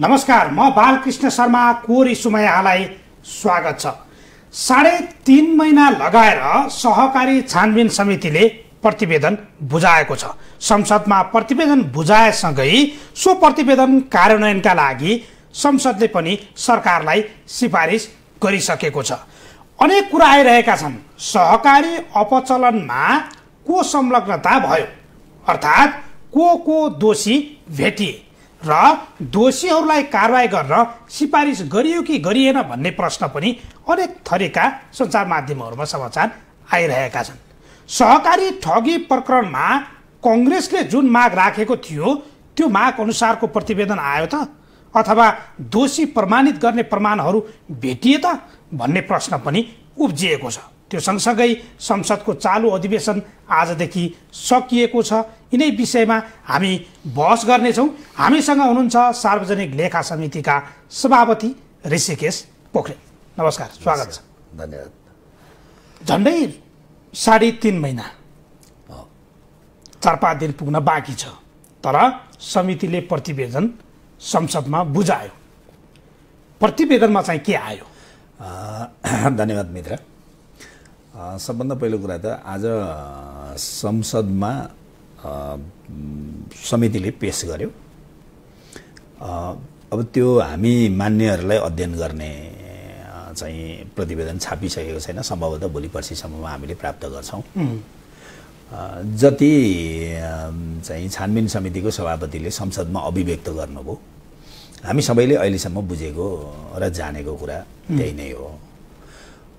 नमस्कार म बालकृष्ण शर्मा कोरी सुमयालाई स्वागत छ। साढे तिन महिना लगाएर सहकारी छानबिन समितिले प्रतिवेदन बुझाएको छ। संसदमा प्रतिवेदन बुझाएसँगै सो प्रतिवेदन कार्यान्वयनका लागि संसदले पनि सरकारलाई सिफारिस गरिसकेको छ। अनेक कुरा आइरहेका छन्। सहकारी अपचलनमा को संलग्नता भयो? अर्थात् को को दोषी भेटिए? र दोषीहरूलाई कारवाही गर्न सिफारिस गरियो कि गरिएन भन्ने प्रश्न पनि अनेक थरीका सञ्चार माध्यमहरूमा समाचार आइरहेका छन्। सहकारी ठगी प्रकरणमा कङ्ग्रेसले जुन माग राखेको थियो त्यो माग अनुसारको प्रतिवेदन आयो त? अथवा दोषी प्रमाणित गर्ने प्रमाणहरू भेटिए त? भन्ने प्रश्न पनि उब्जिएको छ। त्यो सँगसँगै संसदको चालु अधिवेशन आजदेखि सकिएको छ। यिनै विषयमा हामी बहस गर्नेछौँ। हामीसँग हुनुहुन्छ सार्वजनिक लेखा समितिका सभापति ऋषिकेश पोखरेल। नमस्कार स्वागत छ। धन्यवाद। झन्डै साढे तिन महिना चार पाँच दिन पुग्न बाँकी छ तर समितिले प्रतिवेदन संसदमा बुझायो। प्रतिवेदनमा चाहिँ के आयो? धन्यवाद मित्र। सबभन्दा पहिलो कुरा त आज संसदमा समितिले पेस गर्यो। अब त्यो हामी मान्यहरूलाई अध्ययन गर्ने चाहिँ प्रतिवेदन छापिसकेको छैन। सम्भवतः भोलि पर्सिसम्ममा हामीले प्राप्त गर्छौँ। जति चाहिँ छानबिन समितिको सभापतिले संसदमा अभिव्यक्त गर्नुभयो हामी सबैले अहिलेसम्म बुझेको र जानेको कुरा त्यही नै हो।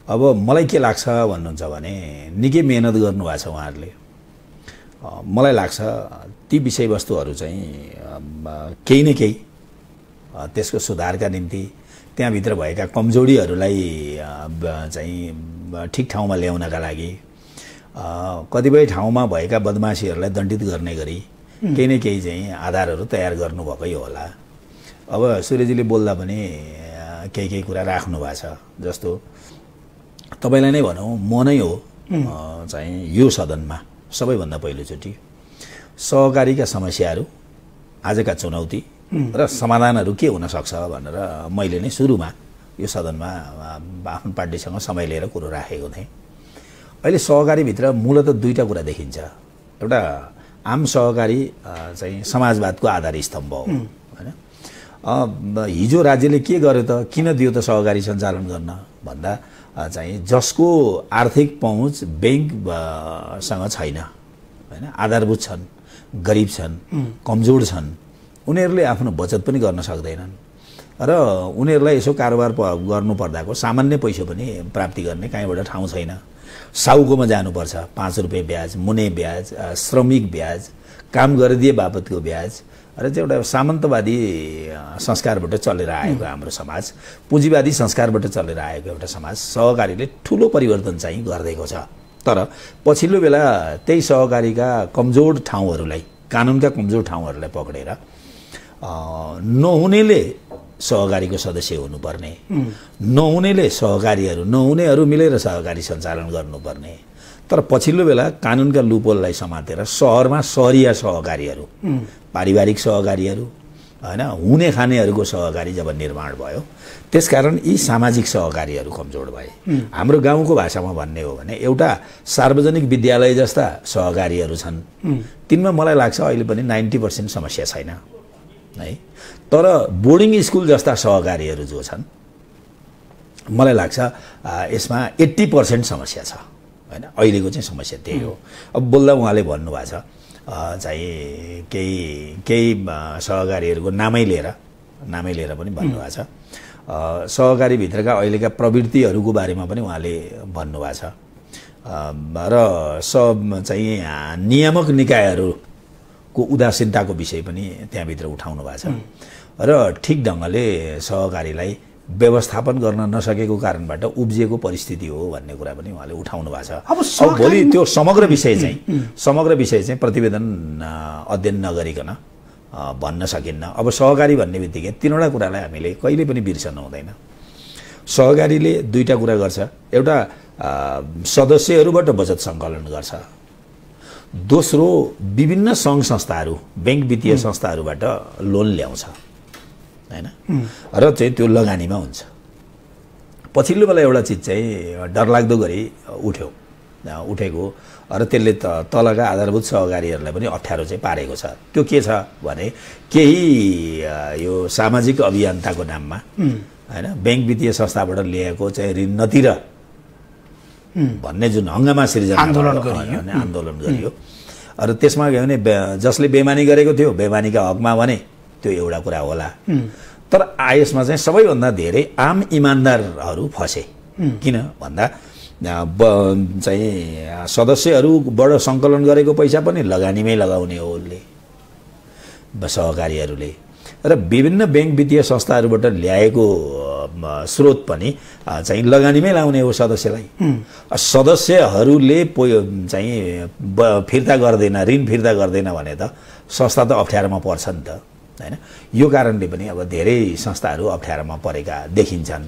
अब मलाई के लाग्छ भन्नुहुन्छ भने निकै मेहनत गर्नुभएको छ उहाँहरूले। मलाई लाग्छ ती विषयवस्तुहरू चाहिँ केही न केही त्यसको सुधारका निम्ति त्यहाँभित्र भएका कमजोरीहरूलाई चाहिँ ठिक ठाउँमा ल्याउनका लागि कतिपय ठाउँमा भएका बदमासीहरूलाई दण्डित गर्ने गरी केही न केही चाहिँ आधारहरू तयार गर्नुभएकै होला। अब सूर्यजीले बोल्दा पनि केही केही कुरा राख्नु भएको छ जस्तो तपाईँलाई नै भनौँ म नै हो चाहिँ यो सदनमा सबैभन्दा पहिलोचोटि सहकारीका समस्याहरू आजका चुनौती र समाधानहरू के हुनसक्छ भनेर मैले नै सुरुमा यो सदनमा आफ्नो पार्टीसँग समय लिएर कुरो राखेको थिएँ। अहिले सहकारीभित्र मूलत दुईवटा कुरा देखिन्छ। एउटा आम सहकारी चाहिँ समाजवादको आधार स्तम्भ हो होइन? हिजो राज्यले के गर्यो त किन दियो त सहकारी सञ्चालन गर्न भन्दा चाहिँ जसको आर्थिक पहुँच ब्याङ्क अ, सँग छैन होइन? आधारभूत छन् गरिब छन् कमजोर छन् उनीहरूले आफ्नो बचत पनि गर्न सक्दैनन्। र उनीहरूलाई यसो कारोबार प गर्नु पर्दाको सामान्य पैसा पनि प्राप्ति गर्ने कहीँबाट ठाउँ छैन। साउकोमा जानुपर्छ पाँच रुपियाँ ब्याज मुने ब्याज श्रमिक ब्याज काम गरिदिए बापतको ब्याज र चाहिँ एउटा सामन्तवादी संस्कारबाट चलेर आएको हाम्रो समाज पुँजीवादी संस्कारबाट चलेर आएको एउटा समाज सहकारीले ठुलो परिवर्तन चाहिँ गरिदिएको छ। तर पछिल्लो बेला त्यही सहकारीका कमजोर ठाउँहरूलाई कानुनका कमजोर ठाउँहरूलाई पक्रेर नहुनेले सहकारीको सदस्य हुनुपर्ने नहुनेले सहकारीहरू नहुनेहरू मिलेर सहकारी सञ्चालन गर्नुपर्ने तर पछिल्लो बेला कानुनका लुपोललाई समातेर सहरमा सहरिया सहकारीहरू पारिवारिक सहकारीहरू होइन हुने खानेहरूको सहकारी जब निर्माण भयो त्यसकारण यी सामाजिक सहकारीहरू कमजोर भए। हाम्रो गाउँको भाषामा भन्ने हो भने एउटा सार्वजनिक विद्यालय जस्ता सहकारीहरू छन्। तिनमा मलाई लाग्छ अहिले पनि नाइन्टी पर्सेन्ट समस्या छैन है। तर बोर्डिङ स्कुल जस्ता सहकारीहरू जो छन् मलाई लाग्छ यसमा एट्टी पर्सेन्ट समस्या छ। होइन? अहिलेको चाहिँ समस्या त्यही हो। अब बोल्दा उहाँले भन्नुभएको छ चाहिँ केही केही सहकारीहरूको नामै लिएर नामै लिएर पनि भन्नुभएको छ। सहकारीभित्रका अहिलेका प्रवृत्तिहरूको बारेमा पनि उहाँले भन्नुभएको छ। र सब चाहिँ नियामक निकायहरूको उदासीनताको विषय पनि त्यहाँभित्र उठाउनु भएको छ र ठिक ढङ्गले सहकारीलाई व्यवस्थापन गर्न नसकेको कारणबाट उब्जिएको परिस्थिति हो भन्ने कुरा पनि उहाँले उठाउनु भएको छ। अब भोलि त्यो समग्र विषय चाहिँ समग्र विषय चाहिँ प्रतिवेदन अध्ययन नगरिकन भन्न सकिन्न। अब सहकारी भन्ने बित्तिकै तिनवटा कुरालाई हामीले कहिले पनि बिर्सनु हुँदैन। सहकारीले दुईवटा कुरा गर्छ। एउटा सदस्यहरूबाट बचत सङ्कलन गर्छ। दोस्रो विभिन्न सङ्घ संस्थाहरू ब्याङ्क वित्तीय संस्थाहरूबाट लोन ल्याउँछ। होइन? र चाहिँ त्यो लगानीमा हुन्छ। पछिल्लो बेला एउटा चिज चाहिँ डरलाग्दो गरी उठ्यो। उठेको। र त्यसले त तलका आधारभूत सहकारीहरूलाई पनि अप्ठ्यारो चाहिँ पारेको छ। त्यो के छ भने केही यो सामाजिक अभियन्ताको नाममा होइन ब्याङ्क वित्तीय संस्थाबाट ल्याएको चाहिँ ऋण नतिर भन्ने जुन हङ्गामा सिर्जना आन्दोलन गरियो। आन्दोलन गरियो। र त्यसमा के भने जसले बेमानी गरेको थियो बेमानीका हकमा भने त्यो एउटा कुरा होला। तर आ- यसमा चाहिँ सबैभन्दा धेरै आम इमान्दारहरू फसे। किन भन्दा ब चाहिँ सदस्यहरूबाट सङ्कलन गरेको पैसा पनि लगानीमै लगाउने हो उसले सहकारीहरूले। र विभिन्न ब्याङ्क वित्तीय संस्थाहरूबाट ल्याएको स्रोत पनि चाहिँ लगानीमै लाउने हो सदस्यलाई। सदस्यहरूले पो चाहिँ फिर्ता गर्दैन ऋण फिर्ता गर्दैन भने त संस्था त अप्ठ्यारोमा पर्छ नि त। होइन? यो कारणले पनि अब धेरै संस्थाहरू अप्ठ्यारोमा परेका देखिन्छन्।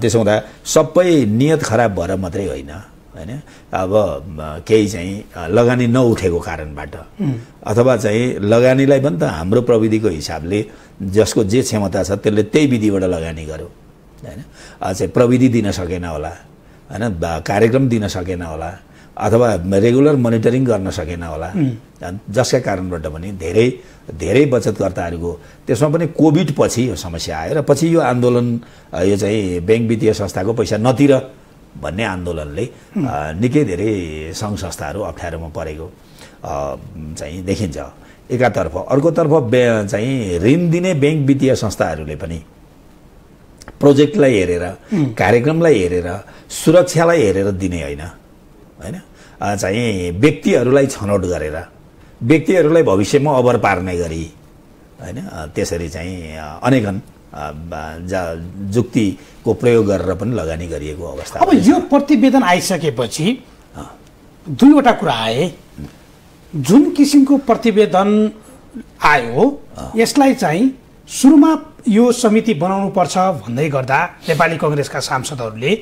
त्यसो हुँदा सबै नियत खराब भएर मात्रै होइन होइन? अब केही चाहिँ लगानी नउठेको कारणबाट। अथवा चाहिँ लगानीलाई पनि त हाम्रो प्रविधिको हिसाबले जसको जे क्षमता छ त्यसले त्यही विधिबाट लगानी गर्यो होइन? चाहिँ प्रविधि दिन सकेन होला होइन? कार्यक्रम दिन सकेन होला अथवा रेगुलर मोनिटरिङ गर्न सकेन होला। जसका कारणबाट पनि धेरै धेरै बचतकर्ताहरूको त्यसमा पनि कोभिड पछि यो समस्या आयो र पछि यो आन्दोलन यो चाहिँ ब्याङ्क वित्तीय संस्थाको पैसा नतिर भन्ने आन्दोलनले निकै धेरै सङ्घ संस्थाहरू अप्ठ्यारोमा परेको चाहिँ देखिन्छ। एकातर्फ अर्कोतर्फ ब्या- चाहिँ ऋण दिने ब्याङ्क वित्तीय संस्थाहरूले पनि प्रोजेक्टलाई हेरेर कार्यक्रमलाई हेरेर सुरक्षालाई हेरेर दिने होइन। होइन? चाहिँ व्यक्तिहरूलाई छनौट गरेर व्यक्तिहरूलाई भविष्यमा अबर पार्ने गरी होइन? त्यसरी चाहिँ अनेकन जा- जुक्तिको प्रयोग गरेर पनि लगानी गरिएको अवस्था अब यो प्रतिवेदन आइसकेपछि दुईवटा कुरा आए। जुन किसिमको प्रतिवेदन आयो यसलाई चाहिँ सुरुमा यो समिति बनाउनु पर्छ भन्दै गर्दा नेपाली कङ्ग्रेसका सांसदहरूले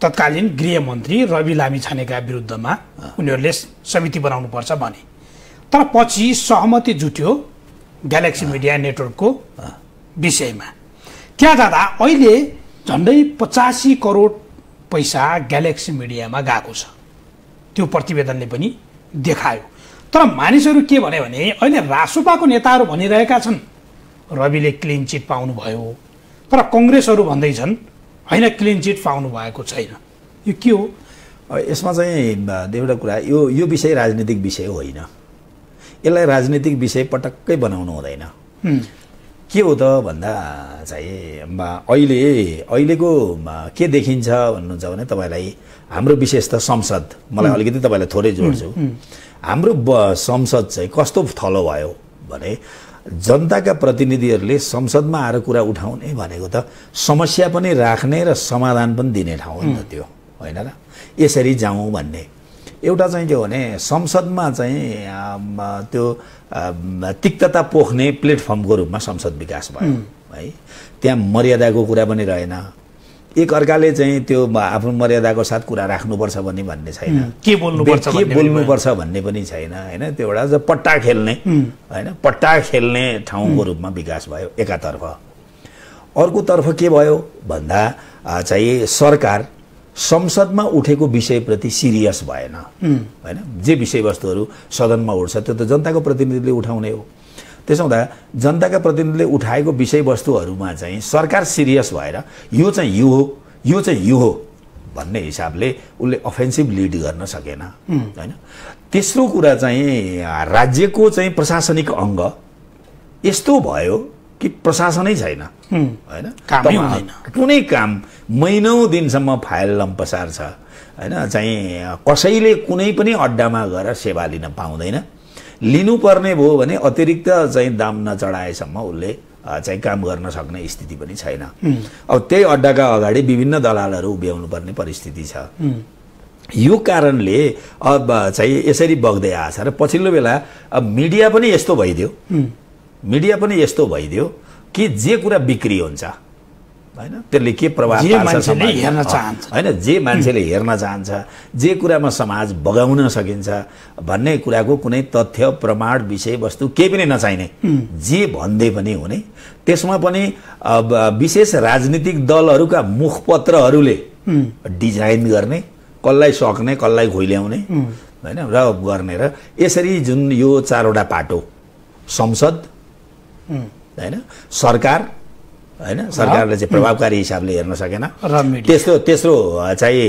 तत्कालीन गृहमन्त्री रवि लामी छानेका विरुद्धमा उनीहरूले समिति बनाउनु पर्छ भने। तर पछि सहमति जुट्यो ग्यालेक्सी मिडिया नेटवर्कको विषयमा। त्यहाँ जाँदा अहिले झन्डै पचासी करोड पैसा ग्यालेक्सी मिडियामा गएको छ। त्यो प्रतिवेदनले पनि देखायो। तर मानिसहरू के भने भने अहिले रासोपाको नेताहरू भनिरहेका छन्। रविले क्लिन चिट पाउनुभयो। तर कङ्ग्रेसहरू भन्दैछन् होइन क्लिन चिट पाउनु भएको छैन। यो के हो? यसमा चाहिँ एउटा कुरा यो यो विषय राजनीतिक विषय होइन। यसलाई राजनीतिक विषय पटक्कै बनाउनु हुँदैन। के हो त भन्दा चाहिँ अहिले अहिलेको के देखिन्छ भन्नुहुन्छ भने तपाईँलाई हाम्रो विशेष त संसद मलाई अलिकति तपाईँलाई थोरै जोड्छु। हाम्रो संसद चाहिँ कस्तो थलो भयो भने जनताका प्रतिनिधिहरूले संसदमा आएर कुरा उठाउने भनेको त समस्या पनि राख्ने र समाधान पनि दिने ठाउँ हो नि त त्यो होइन र? यसरी जाउँ भन्ने। एउटा चाहिँ के हो भने संसदमा चाहिँ त्यो तिक्तता पोख्ने प्लेटफर्मको रूपमा संसद विकास भयो है? त्यहाँ मर्यादाको कुरा पनि रहेन। एक अर्काले चाहिँ त्यो आफ्नो मर्यादाको साथ कुरा राख्नुपर्छ भन्ने भन्ने छैन। के बोल्नुपर्छ के बोल्नुपर्छ भन्ने पनि छैन होइन? त्यो एउटा पट्टा खेल्ने होइन? पट्टा खेल्ने ठाउँको रूपमा विकास भयो एकातर्फ। अर्कोतर्फ के भयो? भन्दा चाहिँ सरकार संसदमा उठेको विषयप्रति सिरियस भएन। होइन? जे विषयवस्तुहरू सदनमा उठ्छ त्यो त जनताको प्रतिनिधिले उठाउने हो। त्यसो हुँदा जनताका प्रतिनिधिले उठाएको विषयवस्तुहरूमा चाहिँ सरकार सिरियस भएर यो चाहिँ यो हो यो चाहिँ यो हो भन्ने हिसाबले उसले अफेन्सिभ लिड गर्न सकेन होइन? तेस्रो कुरा चाहिँ राज्यको चाहिँ प्रशासनिक अङ्ग यस्तो भयो कि प्रशासनै छैन होइन। कुनै काम महिनौ दिनसम्म फाइल लम्पसार छ होइन? चाहिँ कसैले कुनै पनि अड्डामा गएर सेवा लिन पाउँदैन। लिनुपर्ने भयो भने अतिरिक्त चाहिँ दाम नचढाएसम्म उसले चाहिँ काम गर्न सक्ने स्थिति पनि छैन। अब त्यही अड्डाका अगाडि विभिन्न दलालहरू उभ्याउनु पर्ने परिस्थिति छ। यो कारणले अब चाहिँ यसरी बग्दै आएछ र पछिल्लो बेला अब मिडिया पनि यस्तो भइदियो। मिडिया पनि यस्तो भइदियो कि जे कुरा बिक्री हुन्छ। होइन? त्यसले के प्रभाव? हेर्न चाहन्छ। होइन जे मान्छेले हेर्न चाहन्छ जे कुरामा समाज बगाउन सकिन्छ भन्ने कुराको कुनै तथ्य प्रमाण विषयवस्तु केही पनि नचाहिने जे भन्दै पनि हुने त्यसमा पनि विशेष राजनीतिक दलहरूका मुखपत्रहरूले डिजाइन गर्ने कसलाई सक्ने कसलाई घोइल्याउने होइन र गर्ने र यसरी जुन यो चारवटा पाटो संसद होइन सरकार होइन? सरकारले चाहिँ प्रभावकारी हिसाबले हेर्न सकेन। तेस्रो तेस्रो चाहिँ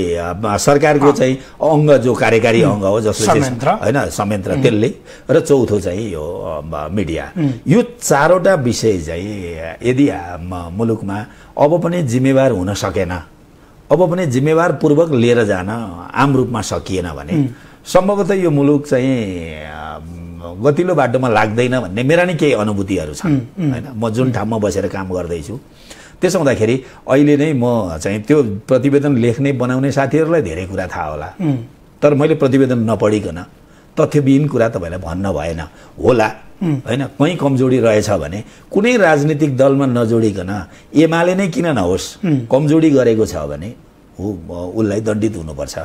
सरकारको चाहिँ अङ्ग जो कार्यकारी अङ्ग हो जसले। होइन संयन्त्र त्यसले र चौथो चाहिँ यो मिडिया। यो चारवटा विषय चाहिँ यदि मुलुकमा अब पनि जिम्मेवार हुन सकेन अब पनि जिम्मेवारपूर्वक लिएर जान आम रूपमा सकिएन भने सम्भवतः यो मुलुक चाहिँ गतिलो बाटोमा लाग्दैन भन्ने मेरा नै केही अनुभूतिहरू छन् होइन? म जुन ठाउँमा बसेर काम गर्दैछु त्यसो हुँदाखेरि अहिले नै म चाहिँ त्यो प्रतिवेदन लेख्ने बनाउने साथीहरूलाई धेरै कुरा थाहा होला। तर मैले प्रतिवेदन नपढिकन तथ्यविहीन कुरा तपाईँलाई भन्न भएन होला होइन? कहीँ कमजोरी रहेछ भने कुनै राजनीतिक दलमा नजोडिकन एमाले नै किन नहोस् कमजोरी गरेको छ भने उसलाई दण्डित हुनुपर्छ।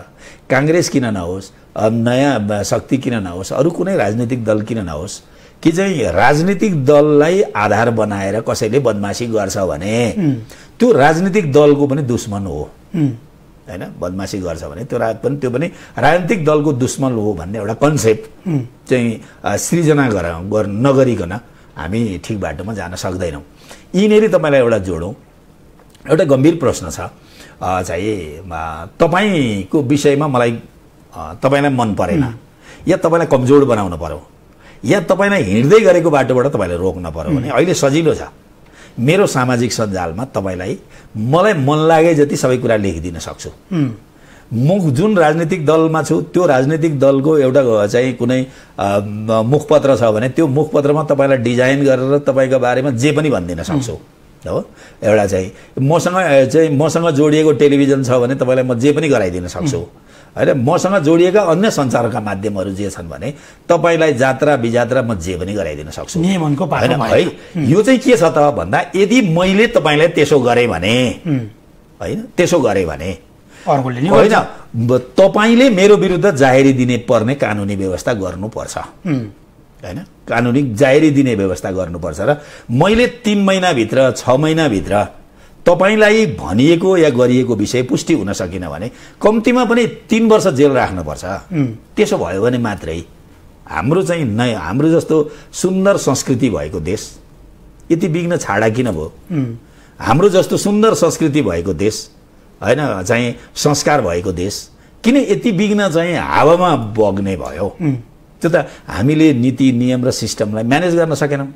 काङ्ग्रेस किन नहोस् नयाँ शक्ति किन नहोस् अरू कुनै राजनीतिक दल किन नहोस् कि चाहिँ राजनीतिक दललाई आधार बनाएर कसैले बदमासी गर्छ भने त्यो राजनीतिक दलको पनि दुश्मन हो। होइन बदमासी गर्छ भने त्यो रा पनि त्यो पनि राजनीतिक दलको दुश्मन हो भन्ने एउटा कन्सेप्ट चाहिँ सृजना गर गर नगरिकन हामी ठिक बाटोमा जान सक्दैनौँ। यिनीहरू तपाईँलाई एउटा जोडौँ। एउटा गम्भीर प्रश्न छ। चाहिँ तपाईँको विषयमा मलाई तपाईँलाई मन परेन। या तपाईँलाई कमजोर बनाउनु पर्यो। या तपाईँलाई हिँड्दै गरेको बाटोबाट तपाईँलाई रोक्न पर्यो भने अहिले सजिलो छ। मेरो सामाजिक सञ्जालमा तपाईँलाई मलाई मन लागे जति सबै कुरा लेखिदिन सक्छु। म जुन राजनीतिक दलमा छु त्यो राजनीतिक दलको एउटा चाहिँ कुनै मुखपत्र छ भने त्यो मुखपत्रमा तपाईँलाई डिजाइन गरेर तपाईँको बारेमा जे पनि भनिदिन सक्छु। हो? एउटा चाहिँ मसँग चाहिँ मसँग जोडिएको टेलिभिजन छ भने तपाईँलाई म जे पनि गराइदिन सक्छु। होइन? मसँग जोडिएका अन्य सञ्चारका माध्यमहरू जे छन् भने तपाईँलाई जात्रा बिजात्रा म जे पनि गराइदिन सक्छु। नियमनको होइन? है? यो चाहिँ के छ त भन्दा यदि मैले तपाईँलाई त्यसो गरेँ भने होइन? त्यसो गरेँ भने होइन? तपाईँले मेरो विरुद्ध जाहेरी दिने पर्ने कानुनी व्यवस्था गर्नुपर्छ। होइन? कानुनी जाहेरी दिने व्यवस्था गर्नुपर्छ र मैले तिन महिनाभित्र छ महिनाभित्र तपाईँलाई भनिएको या गरिएको विषय पुष्टि हुन सकिन भने कम्तीमा पनि तिन वर्ष जेल राख्नुपर्छ। त्यसो भयो भने मात्रै हाम्रो चाहिँ नयाँ हाम्रो जस्तो सुन्दर संस्कृति भएको देश यति बिग्न छाडा किन भयो? हाम्रो जस्तो सुन्दर संस्कृति भएको देश होइन चाहिँ संस्कार भएको देश किन यति बिग्न चाहिँ हावामा बग्ने भयो? त्यो त हामीले नीति नियम र सिस्टमलाई म्यानेज गर्न सकेनौँ।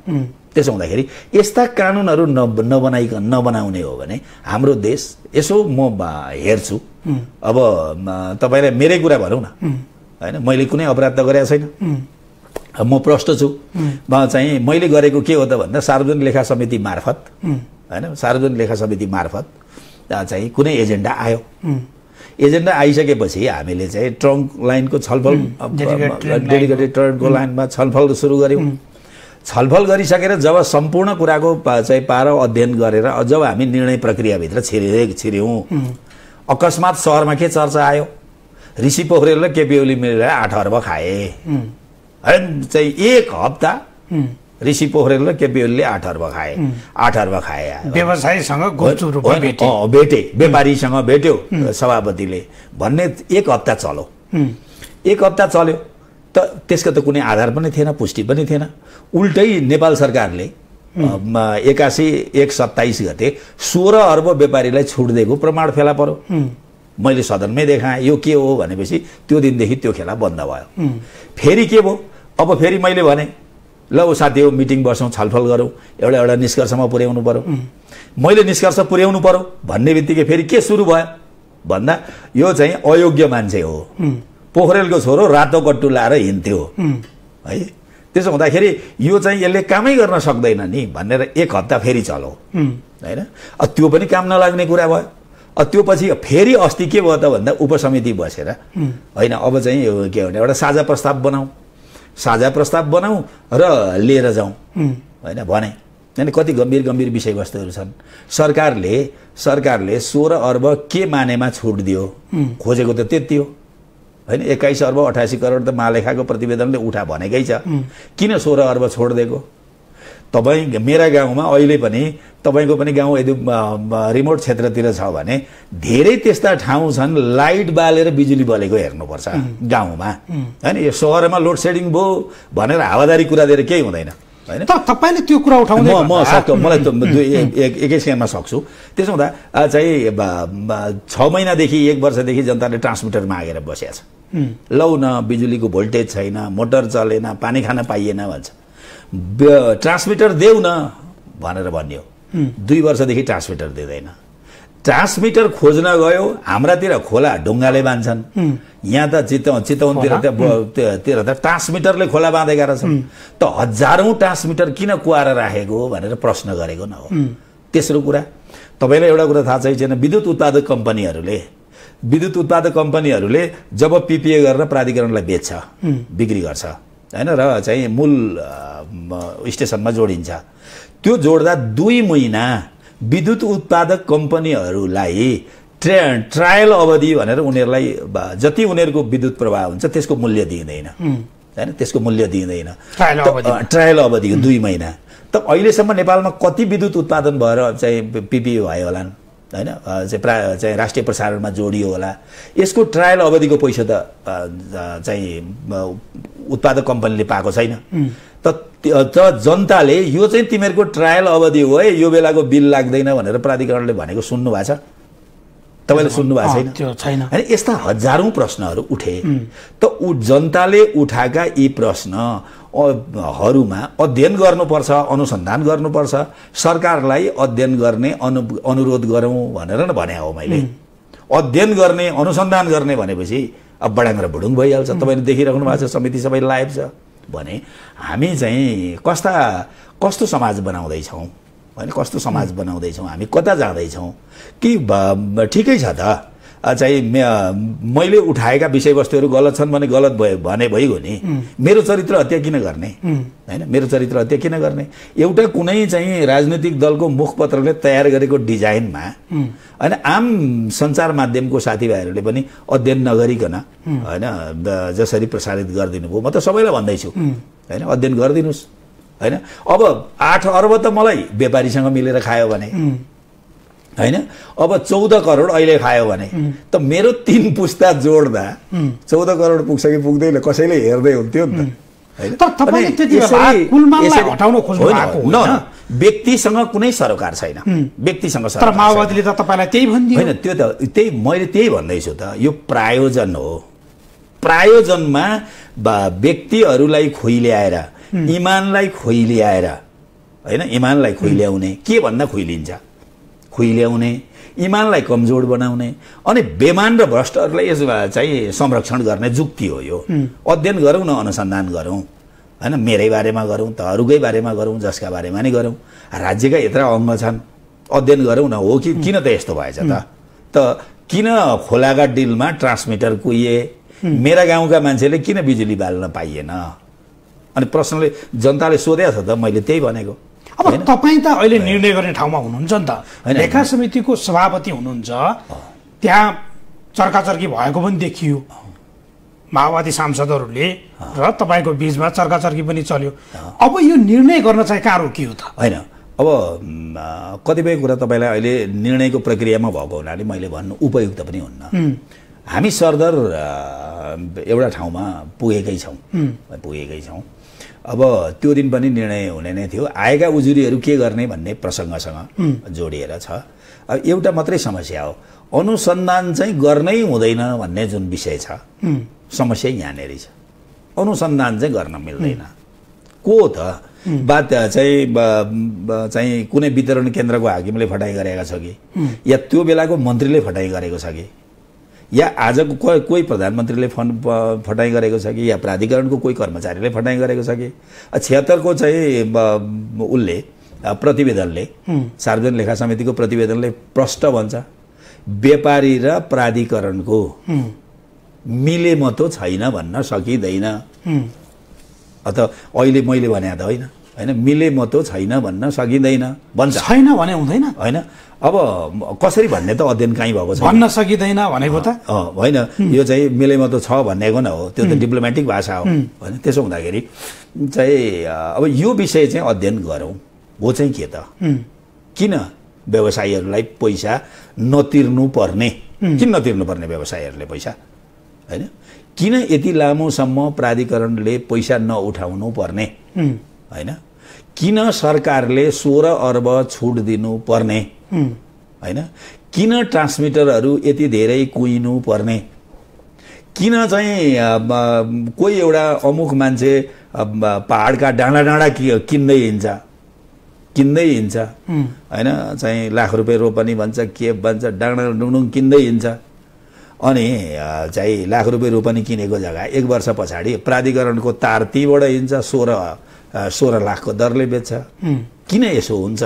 त्यसो हुँदाखेरि यस्ता कानुनहरू न नबनाइकन नबनाउने हो भने हाम्रो देश यसो म हेर्छु। अब तपाईँलाई मेरै कुरा भनौँ न। होइन मैले कुनै अपराध त गरेको छैन। म प्रष्ट छु। म चाहिँ मैले गरेको के हो त भन्दा सार्वजनिक लेखा समिति मार्फत। होइन सार्वजनिक लेखा समिति मार्फत चाहिँ कुनै एजेन्डा आयो। एजेन्डा आइसकेपछि हामीले चाहिँ ट्रङ्क लाइनको छलफल डेलिगेटेड ट्रङ्कको लाइनमा छलफल सुरु गऱ्यौँ। छलफल गरिसकेर जब सम्पूर्ण कुराको चाहिँ पार अध्ययन गरेर जब हामी निर्णय प्रक्रियाभित्र छिरे छिर्यौँ अकस्मात सहरमा के चर्चा आयो? ऋषि पोखरेल र केपी ओली मिलेर आठ अर्ब खाए। है चाहिँ एक हप्ता ऋषि पोखरेल र केपी ओलीले आठ अर्ब खाए। आठ अर्ब खाए। व्यवसायीसँग भेटे। व्यापारीसँग भेट्यो सभापतिले। भन्ने एक हप्ता चलो एक हप्ता चल्यो। त त्यसको त कुनै आधार पनि थिएन पुष्टि पनि थिएन। उल्टै नेपाल सरकारले एकासी एक सत्ताइस गते सोह्र अर्ब व्यापारीलाई छुट दिएको प्रमाण फेला पर्यो। मैले सदनमै देखाएँ यो के हो भनेपछि त्यो दिनदेखि त्यो खेला बन्द भयो। फेरि के भयो? अब फेरि मैले भने ल ऊ साथी हो मिटिङ बसौँ छलफल गरौँ एउटा एउटा निष्कर्षमा पुर्याउनु पर्यो। मैले निष्कर्ष पुर्याउनु पर्यो भन्ने बित्तिकै फेरि के सुरु भयो? भन्दा यो चाहिँ अयोग्य मान्छे हो। पोखरेलको छोरो रातो कट्टु लाएर हिँड्थ्यो। है? त्यसो हुँदाखेरि यो चाहिँ यसले कामै गर्न सक्दैन नि भनेर एक हप्ता फेरि चलो होइन? त्यो पनि काम नलाग्ने कुरा भयो। त्यो पछि फेरि अस्ति के भयो त भन्दा उपसमिति बसेर। होइन? अब चाहिँ के भने एउटा साझा प्रस्ताव बनाऊ। साझा प्रस्ताव बनाऊ र लिएर जाउँ होइन भने। होइन कति गम्भीर गम्भीर विषयवस्तुहरू छन्। सरकारले सरकारले सोह्र अर्ब के मानेमा छुट दियो? खोजेको त त्यति हो। होइन एक्काइस अर्ब अठासी करोड त महालेखाको प्रतिवेदनले उठा भनेकै छ। किन सोह्र अर्ब छोड दिएको तपाईँ मेरा गाउँमा अहिले पनि तपाईँको पनि गाउँ यदि रिमोट क्षेत्रतिर छ भने धेरै त्यस्ता ठाउँ छन् लाइट बालेर बिजुली बलेको हेर्नुपर्छ गाउँमा। होइन यो सहरमा लोड सेडिङ भयो भनेर हावादारी कुरा दिएर केही हुँदैन। होइन? तपाईँले त्यो कुरा उठाउँदै म सक्छु मलाई एक- सेकेन्डमा सक्छु। त्यसो हुँदा चाहिँ छ महिनादेखि एक वर्षदेखि जनताले ट्रान्समिटर मागेर बसिया छ लौ न बिजुलीको भोल्टेज छैन मोटर चलेन पानी खान पाइएन भन्छ। ट्रान्समिटर देऊ न भनेर भन्यो। दुई वर्षदेखि ट्रान्समिटर दिँदैन। ट्रान्समिटर खोज्न गयो हाम्रातिर खोला ढुङ्गाले बाँध्छन्। यहाँ त चितवन चितवनतिर तिर त ट्रान्समिटरले खोला बाँधेका रहेछन्। त हजारौँ ट्रान्समिटर किन कुहाएर राखेको हो भनेर प्रश्न गरेको न हो। तेस्रो कुरा तपाईँलाई एउटा कुरा थाहा छैन विद्युत उत्पादक कम्पनीहरूले विद्युत उत्पादक कम्पनीहरूले जब पिपिए गरेर प्राधिकरणलाई बेच्छ बिक्री गर्छ। होइन र चाहिँ मूल स्टेसनमा जोडिन्छ त्यो जोड्दा दुई महिना विद्युत उत्पादक कम्पनीहरूलाई ट्रा ट्रायल अवधि भनेर उनीहरूलाई जति उनीहरूको विद्युत प्रवाह हुन्छ त्यसको मूल्य दिइँदैन होइन त्यसको मूल्य दिइँदैन ट्रायल अवधिको दुई महिना त अहिलेसम्म नेपालमा कति विद्युत उत्पादन भएर चाहिँ पिपिए भयो होलान् होइन? चाहिँ प्रा चाहिँ राष्ट्रिय प्रसारणमा जोडियो होला। यसको ट्रायल अवधिको पैसा त चाहिँ उत्पादक कम्पनीले पाएको छैन। त त जनताले यो चाहिँ तिमीहरूको ट्रायल अवधि हो है यो बेलाको बिल लाग्दैन भनेर प्राधिकरणले भनेको सुन्नु भएको छ। तपाईँले सुन्नु भएको छैन? छैन। होइन यस्ता हजारौँ प्रश्नहरू उठे। त जनताले उठाएका यी प्रश्न हरूमा अध्ययन गर्नुपर्छ अनुसन्धान गर्नुपर्छ सरकारलाई अध्ययन गर्ने अनु अनुरोध गरौँ भनेर न भने हो मैले। अध्ययन गर्ने अनुसन्धान गर्ने भनेपछि अब बडाङ र भुडुङ भइहाल्छ। तपाईँले देखिराख्नु भएको छ समिति सबै लाइभ छ भने हामी चाहिँ कस्ता कस्तो समाज बनाउँदैछौँ? होइन कस्तो समाज बनाउँदैछौँ? हामी कता जाँदैछौँ? कि ठिकै छ त? चाहिँ मैले उठाएका विषयवस्तुहरू गलत छन् भने गलत भयो भने भइगयो नि। मेरो चरित्र हत्या किन गर्ने? होइन मेरो चरित्र हत्या किन गर्ने? एउटा कुनै चाहिँ राजनैतिक दलको मुखपत्रले तयार गरेको डिजाइनमा होइन आम सञ्चार माध्यमको साथीभाइहरूले पनि अध्ययन नगरिकन होइन जसरी प्रसारित गरिदिनु भयो। म त सबैलाई भन्दैछु। होइन अध्ययन गरिदिनुहोस्। होइन अब आठ अर्ब त मलाई व्यापारीसँग मिलेर खायो भने। होइन? अब चौध करोड अहिले खायो भने त मेरो तिन पुस्ता जोड्दा चौध करोड पुग्छ कि पुग्दैन कसैले हेर्दै हुन्थ्यो नि त होइन? व्यक्तिसँग कुनै सरोकार छैन। व्यक्तिसँग तर। माओवादीले त तपाईँलाई त्यही भनिदियो। होइन त्यो त त्यही मैले त्यही भन्दैछु त यो प्रायोजन हो। प्रायोजनमा व्यक्तिहरूलाई खोइल्याएर इमानलाई खोइल्याएर होइन? इमानलाई खोइल्याउने के भन्दा खोइलिन्छ खुइल्याउने इमानलाई कमजोर बनाउने अनि बेमान र भ्रष्टहरूलाई यसमा चाहिँ संरक्षण गर्ने जुक्ति हो यो। अध्ययन गरौँ न अनुसन्धान गरौँ। होइन मेरै बारेमा गरौँ त अरूकै बारेमा गरौँ जसका बारेमा नि गरौँ। राज्यका यत्र अङ्ग छन् अध्ययन गरौँ न हो कि किन त यस्तो भएछ त? त किन खोलाका डिलमा ट्रान्समिटर कुहिए? मेरा गाउँका मान्छेले किन बिजुली बाल्न पाइएन? अनि प्रश्नले जनताले सोधेको छ त मैले त्यही भनेको। अब तपाईँ त अहिले निर्णय गर्ने ठाउँमा हुनुहुन्छ नि त। लेखा समितिको सभापति हुनुहुन्छ। त्यहाँ चर्काचर्की भएको पनि देखियो। माओवादी सांसदहरूले र तपाईँको बिचमा चर्काचर्की पनि चल्यो। अब यो निर्णय गर्न चाहिँ कहाँ रोकियो त? होइन। अब कतिपय कुरा तपाईँलाई अहिले निर्णयको प्रक्रियामा भएको हुनाले मैले भन्नु उपयुक्त पनि हुन्न। हामी सरदर एउटा ठाउँमा पुगेकै छौँ। पुगेकै छौँ। अब त्यो दिन पनि निर्णय हुने नै थियो। आएका उजुरीहरू के गर्ने भन्ने प्रसङ्गसँग जोडिएर छ। अब एउटा मात्रै समस्या हो। अनुसन्धान चाहिँ गर्नै हुँदैन भन्ने जुन विषय छ समस्या यहाँनिर छ। अनुसन्धान चाहिँ गर्न मिल्दैन। को त? बात चाहिँ ब- ब- चाहिँ कुनै वितरण केन्द्रको हाकिमले फटाइ गरेका छ कि? या त्यो बेलाको मन्त्रीले फटाइ गरेको छ कि? या आजको को- कोही प्रधानमन्त्रीले फन्ड फटाइ गरेको छ कि या प्राधिकरणको कोही कर्मचारीले फटाइ गरेको छ कि? छिहत्तरको चाहिँ उसले प्रतिवेदनले सार्वजनिक लेखा समितिको प्रतिवेदनले प्रष्ट भन्छ व्यापारी र प्राधिकरणको मिलेमतो छैन भन्न सकिँदैन। अथवा अहिले मैले भने त होइन। होइन मिले मतो छैन भन्न सकिँदैन। भन्छ। छैन भने हुँदैन। होइन अब कसरी भन्ने त अध्ययन कहीँ भएको छ भन्न सकिँदैन भनेको त। होइन यो चाहिँ मिलेमा त छ भन्नेको न हो। त्यो त डिप्लोमेटिक भाषा हो। होइन त्यसो हुँदाखेरि चाहिँ अब यो विषय चाहिँ अध्ययन गरौँ। हो चाहिँ के त? किन व्यवसायीहरूलाई पैसा नतिर्नु पर्ने? किन नतिर्नु पर्ने व्यवसायीहरूले पैसा? होइन किन यति लामोसम्म प्राधिकरणले पैसा नउठाउनु पर्ने? होइन किन सरकारले सोह्र अर्ब छुट दिनु पर्ने उम्, होइन? किन ट्रान्समिटरहरू यति धेरै कुहिनु पर्ने किन चाहिँ कोही एउटा अमुक मान्छे पहाडका डाँडा डाँडा कि- किन्दै हिँड्छ? किन्दै हिँड्छ। होइन? चाहिँ लाख रुपियाँ रोपनी भन्छ के भन्छ डाँडा डुङडुङ किन्दै हिँड्छ। अनि चाहिँ लाख रुपियाँ रोपनी किनेको जग्गा एक वर्ष पछाडि प्राधिकरणको तार तीबाट हिँड्छ सोह्र सोह्र लाखको दरले बेच्छ। किन यसो हुन्छ?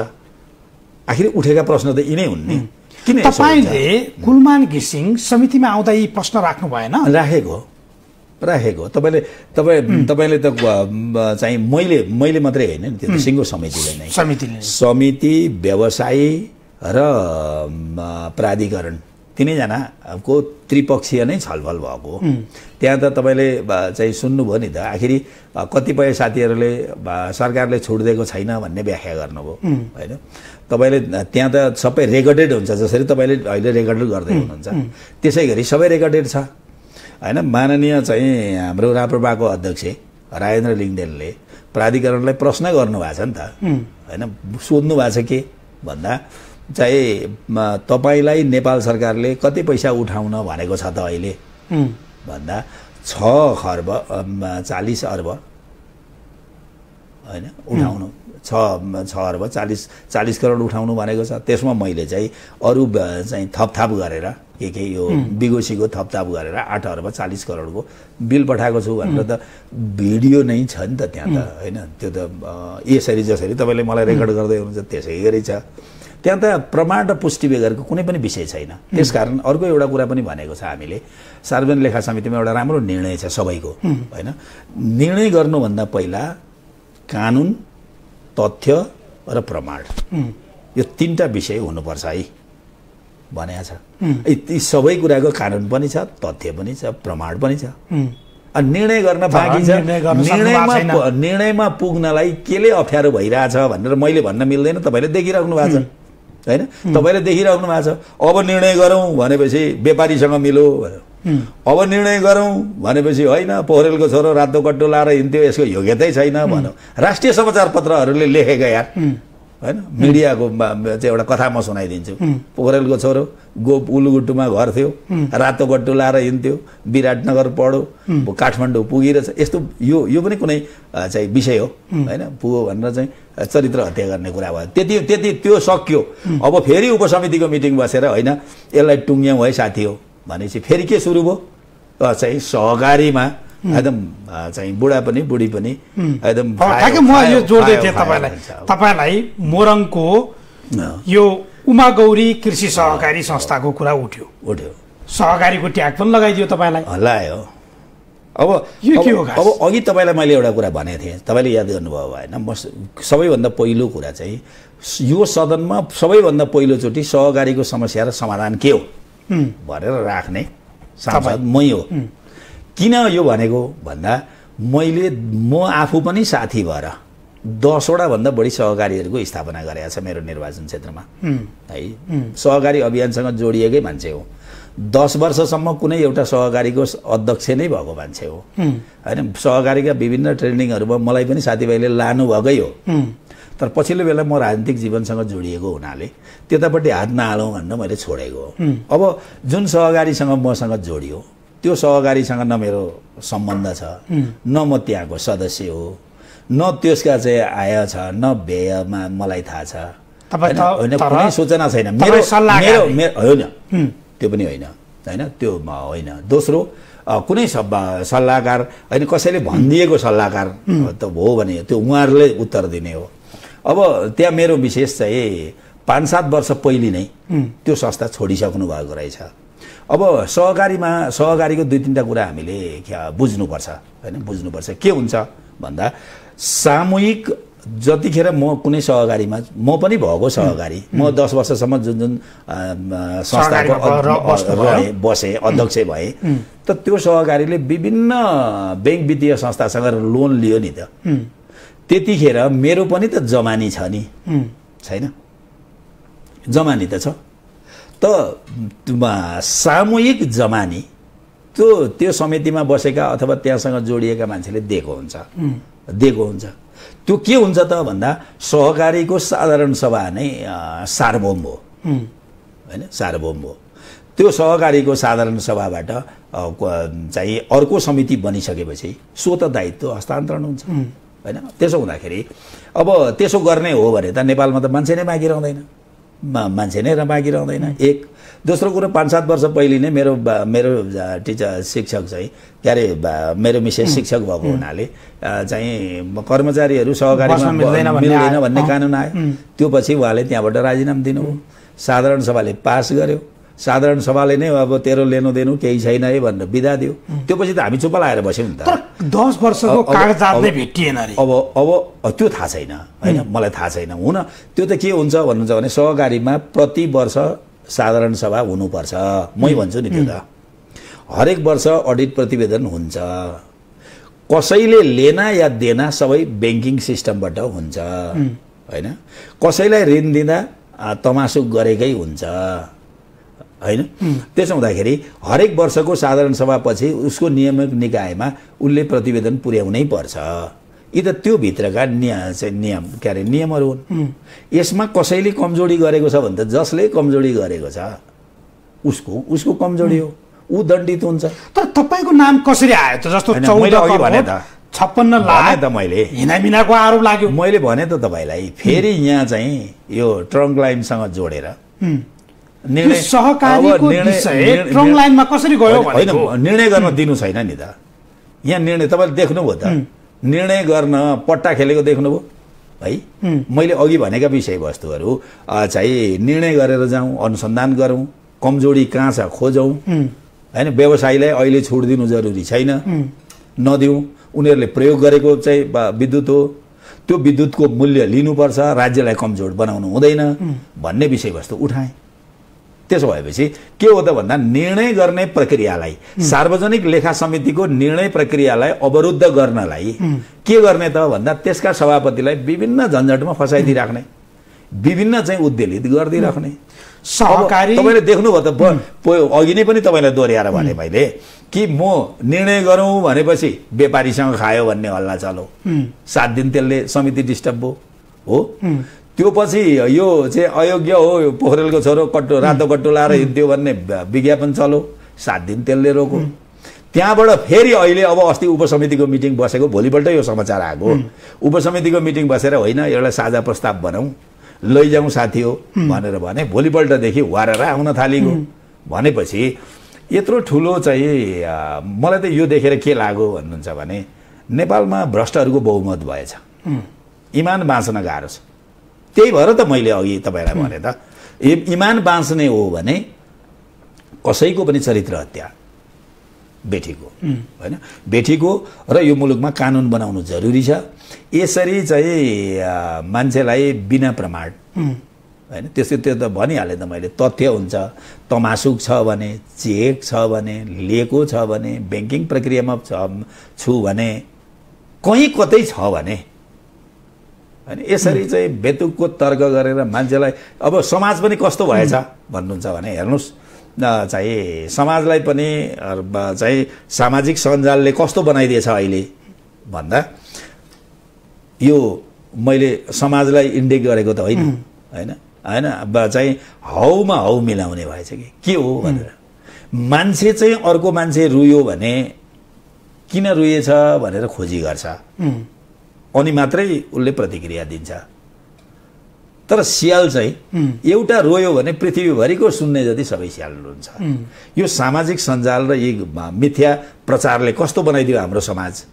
आखिर उठेका प्रश्न त यिनै हुन् नि। किन? तपाईँले कुलमान घिसिङ समितिमा आउँदा यी प्रश्न राख्नु भएन? राखेको। राखेको। तपाईँले तपाईँ तपाईँले त चाहिँ मैले मैले मात्रै होइन नि त्यो त सिङ्गो समितिले नै। समितिले समिति व्यवसायी र प्राधिकरण। तिनैजनाको त्रिपक्षीय नै छलफल भएको। हो त्यहाँ त तपाईँले चाहिँ सुन्नुभयो नि त आखिरी कतिपय साथीहरूले सरकारले छुट दिएको छैन भन्ने व्याख्या गर्नुभयो। होइन? तपाईँले त्यहाँ त सबै रेकर्डेड हुन्छ जसरी तपाईँले अहिले रेकर्डेड गर्दै हुनुहुन्छ। त्यसै गरी सबै रेकर्डेड छ। होइन? माननीय चाहिँ हाम्रो राप्रपाको अध्यक्ष राजेन्द्र लिङ्गदेनले प्राधिकरणलाई प्रश्न गर्नुभएको छ नि त। होइन? सोध्नु भएको छ के भन्दा चाहिँ तपाईँलाई नेपाल सरकारले कति पैसा उठाउन भनेको छ त अहिले? भन्दा छ खर्ब चालिस अर्ब। होइन? उठाउनु। छ छ अर्ब चालिस चालिस करोड उठाउनु भनेको छ। त्यसमा मैले चाहिँ अरू चाहिँ थपथाप गरेर के के यो बिगोसीको थपथाप गरेर आठ अर्ब चालिस करोडको बिल पठाएको छु भनेर त भिडियो नै छ नि त त्यहाँ त। होइन? त्यो त यसरी जसरी तपाईँले मलाई रेकर्ड गर्दै हुनुहुन्छ त्यसै गरी छ। त्यहाँ त प्रमाण र पुष्टि बेगरको कुनै पनि विषय छैन। त्यसकारण अर्को एउटा कुरा पनि भनेको छ हामीले सार्वजनिक लेखा समितिमा एउटा राम्रो निर्णय छ सबैको होइन? निर्णय गर्नुभन्दा पहिला कानुन तथ्य र प्रमाण। यो तिनवटा विषय हुनुपर्छ है भनेको छ। यी ती सबै कुराको कानुन पनि छ तथ्य पनि छ प्रमाण पनि छ। अनि निर्णय गर्न बाँकी छ। निर्णयमा निर्णयमा पुग्नलाई केले अप्ठ्यारो भइरहेछ भनेर मैले भन्न मिल्दैन तपाईँले देखिराख्नु भएको छ। होइन? तपाईँले देखिराख्नु भएको छ। अब निर्णय गरौँ भनेपछि व्यापारीसँग मिलो भन्यो। अब निर्णय गरौँ भनेपछि होइन पोखरेलको छोरो रातो कट्टो लाएर हिँड्थ्यो यसको योग्यतै छैन भनौँ राष्ट्रिय समाचार पत्रहरूले लेखेका यार। होइन? मिडियाको चाहिँ एउटा कथा म सुनाइदिन्छु। पोखरेलको छोरो गोप उलुगुट्टुमा घर थियो। रातो गट्टु लाएर हिँड्थ्यो। विराटनगर पढो काठमाडौँ पुगिरहेछ। यस्तो यो यो पनि कुनै चाहिँ विषय हो। होइन? पुगो भनेर चाहिँ चरित्र हत्या गर्ने कुरा भयो। त्यति त्यति त्यो सक्यो। अब फेरि उपसमितिको मिटिङ बसेर होइन यसलाई टुङ्ग्यौँ है साथी हो। भनेपछि फेरि के सुरु भयो? चाहिँ सहकारीमा एकदम चाहिँ बुढा पनि बुढी पनि एकदम ठ्याक्कै म यो जोड्दै थिएँ तपाईँलाई। तपाईँलाई मोरङको यो उमा गौरी कृषि सहकारी संस्थाको कुरा उठ्यो। उठ्यो। सहकारीको ट्याग पनि लगाइदियो तपाईँलाई। हल्लायो अब यो के हो? अब अघि तपाईँलाई मैले एउटा कुरा भनेको थिएँ। तपाईँले याद गर्नुभयो भएन म सबैभन्दा पहिलो कुरा चाहिँ यो सदनमा सबैभन्दा पहिलोचोटि सहकारीको समस्या र समाधान के हो? भनेर राख्ने सांसद मै हो। किन यो भनेको भन्दा मैले म आफू पनि साथी भएर दसवटा भन्दा बढी सहकारीहरूको स्थापना गरेको छ मेरो निर्वाचन क्षेत्रमा। है। सहकारी अभियानसँग जोडिएकै मान्छे हो। दस वर्षसम्म कुनै एउटा सहकारीको अध्यक्ष नै भएको मान्छे हो। होइन? सहकारीका विभिन्न ट्रेनिङहरूमा मलाई पनि साथीभाइले लानु भएकै हो। तर पछिल्लो बेला म राजनीतिक जीवनसँग जोडिएको हुनाले त्यतापट्टि हात नहालौँ भनेर मैले छोडेको हो। अब जुन सहकारीसँग मसँग जोडियो त्यो सहकारीसँग न मेरो सम्बन्ध छ न म त्यहाँको सदस्य हो न त्यसका चाहिँ आय छ न व्ययमा मलाई थाहा छ। होइन, कुनै सूचना छैन। मेरो मेरो। मेरो- होइन। त्यो पनि होइन। होइन? त्यो होइन। दोस्रो कुनै सब सल्लाहकार होइन कसैले भनिदिएको सल्लाहकार त हो भने त्यो उहाँहरूले उत्तर दिने हो। अब त्यहाँ मेरो विशेष चाहिँ पाँच सात वर्ष पहिले नै त्यो संस्था छोडिसक्नु भएको रहेछ। अब सहकारीमा सहकारीको दुई तिनवटा कुरा हामीले बुझ्नुपर्छ होइन? बुझ्नुपर्छ के हुन्छ भन्दा सामूहिक जतिखेर म कुनै सहकारीमा म पनि भएको सहकारी म दस वर्षसम्म जुन जुन संस्थाको। रहेँ बसेँ अध्यक्ष भएँ त त्यो सहकारीले विभिन्न ब्याङ्क वित्तीय संस्थासँग लोन लियो नि त। त्यतिखेर मेरो पनि त जमानी छ नि। छैन? जमानी त छ। त सामूहिक जमानी त्यो त्यो समितिमा बसेका अथवा त्यहाँसँग जोडिएका मान्छेले दिएको हुन्छ। दिएको हुन्छ। त्यो के हुन्छ त भन्दा सहकारीको साधारण सभा नै सार्वभौम हो। होइन? सार्वभौम हो। त्यो सहकारीको साधारण सभाबाट चाहिँ अर्को समिति बनिसकेपछि स्वत दायित्व हस्तान्तरण हुन्छ। होइन? त्यसो हुँदाखेरि अब त्यसो गर्ने हो भने त नेपालमा त मान्छे नै बाँकी रहँदैन। मान्छे नै र बाँकी रहँदैन। एक दोस्रो कुरो पाँच सात वर्ष पहिले नै मेरो मेरो टिचर शिक्षक चाहिँ के अरे मेरो मिसेस शिक्षक भएको हुनाले चाहिँ कर्मचारीहरू सहकारीमा बस्न मिल्दैन भन्ने। कानुन आयो। त्यो पछि उहाँले त्यहाँबाट राजीनामा दिनुभयो। साधारण सभाले पास गर्यो। साधारण सभाले नै अब तेरो लेनो देनु केही छैन है भनेर बिदा दियो। त्यो पछि त हामी चुप लाएर बस्यौँ नि त। दस वर्षको अब- अब- कागजात नै भेटिएन अब अब त्यो थाहा छैन होइन? मलाई थाहा छैन हुन। त्यो त के हुन्छ भन्नुहुन्छ भने सहकारीमा प्रति वर्ष साधारण सभा हुनुपर्छ। मै भन्छु नि त्यो त। हरेक वर्ष अडिट प्रतिवेदन हुन्छ। कसैले लेना या देना सबै ब्याङ्किङ सिस्टमबाट हुन्छ। होइन? कसैलाई ऋण दिँदा आ, तमासुक गरेकै हुन्छ। होइन? त्यसो हुँदाखेरि हरेक वर्षको साधारण सभापछि उसको नियमित निकायमा उसले प्रतिवेदन पुर्याउनै पर्छ। यी त त्यो भित्रका निय चाहिँ नियम के अरे नियमहरू हुन्। यसमा कसैले कमजोरी गरेको छ भने त जसले कमजोरी गरेको छ उसको उसको कमजोरी हो। ऊ दण्डित हुन्छ। तर तपाईँको नाम कसरी आयो त? जस्तो भने त। छप्पन्न लाख त मैले। हिनामिनाको आरोप लाग्यो। मैले भने त तपाईँलाई फेरि यहाँ चाहिँ यो ट्रङ्क लाइनसँग जोडेर निर्णय गर्न दिनु छैन नि त। यहाँ निर्णय तपाईँले देख्नुभयो त। निर्णय गर्न पट्टा खेलेको देख्नुभयो? है? मैले अघि भनेका विषयवस्तुहरू चाहिँ निर्णय गरेर जाउँ अनुसन्धान गरौँ कमजोरी कहाँ छ खोजौँ। होइन व्यवसायीलाई अहिले छुट दिनु जरुरी छैन। नदिउँ। उनीहरूले प्रयोग गरेको चाहिँ विद्युत हो। त्यो विद्युतको मूल्य लिनुपर्छ। राज्यलाई कमजोर बनाउनु हुँदैन। भन्ने विषयवस्तु उठाएँ। त्यसो भएपछि के हो त भन्दा निर्णय गर्ने प्रक्रियालाई सार्वजनिक लेखा समितिको निर्णय प्रक्रियालाई अवरुद्ध गर्नलाई के गर्ने त भन्दा त्यसका सभापतिलाई विभिन्न झन्झटमा फसाइदिइराख्ने विभिन्न चाहिँ उद्वेलित गरिदिइराख्ने। सहकारी तपाईँले देख्नुभयो त अघि नै पनि तपाईँलाई दोहोऱ्याएर भने मैले कि म निर्णय गरौँ भनेपछि व्यापारीसँग खायो भन्ने हल्ला चलो सात दिन त्यसले समिति डिस्टर्ब भयो। हो? त्यो पछि यो चाहिँ अयोग्य हो यो पोखरेलको छोरो कट्टो रातो कट्टो लाएर हिँड्थ्यो भन्ने विज्ञापन चलो सात दिन त्यसले रोको। त्यहाँबाट फेरि अहिले अब अस्ति उपसमितिको मिटिङ बसेको भोलिपल्ट यो समाचार आएको उपसमितिको मिटिङ बसेर होइन एउटा साझा प्रस्ताव बनाऊ लैजाउँ साथी हो भनेर भने भोलिपल्टदेखि वारेर आउन थालेको भनेपछि यत्रो ठुलो चाहिँ मलाई त यो देखेर के लाग्यो भन्नुहुन्छ भने नेपालमा भ्रष्टहरूको बहुमत भएछ। इमान बाँच्न गाह्रो छ। त्यही भएर त मैले अघि तपाईँलाई भने त। इमान बाँच्ने हो भने कसैको पनि चरित्र हत्या। बेठीको। होइन? बेठीको र यो मुलुकमा कानुन बनाउनु जरुरी छ। यसरी चाहिँ मान्छेलाई बिना प्रमाण। होइन? त्यस्तो त्यो त भनिहालेँ त मैले। तथ्य हुन्छ। तमासुक छ भने चेक छ भने लिएको छ भने ब्याङ्किङ प्रक्रियामा छ छु भने कहीँ कतै छ भने। होइन यसरी चाहिँ बेतुकको तर्क गरेर मान्छेलाई अब समाज पनि कस्तो भएछ भन्नुहुन्छ भने हेर्नुहोस् चाहिँ समाजलाई पनि चाहिँ सामाजिक सञ्जालले कस्तो बनाइदिएछ अहिले भन्दा यो मैले समाजलाई इन्डेक्ट गरेको त होइन होइन होइन अब चाहिँ हाउमा हाउ मिलाउने भएछ कि के हो भनेर। मान्छे चाहिँ अर्को मान्छे रुयो भने किन रुएछ भनेर खोजी गर्छ। अनि मात्रै उसले प्रतिक्रिया दिन्छ। तर सियाल चाहिँ एउटा रोयो भने पृथ्वीभरिको सुन्ने जति सबै सियाल रुन्छ यो सामाजिक सञ्जाल र यी मिथ्या प्रचारले कस्तो बनाइदियो हाम्रो समाज?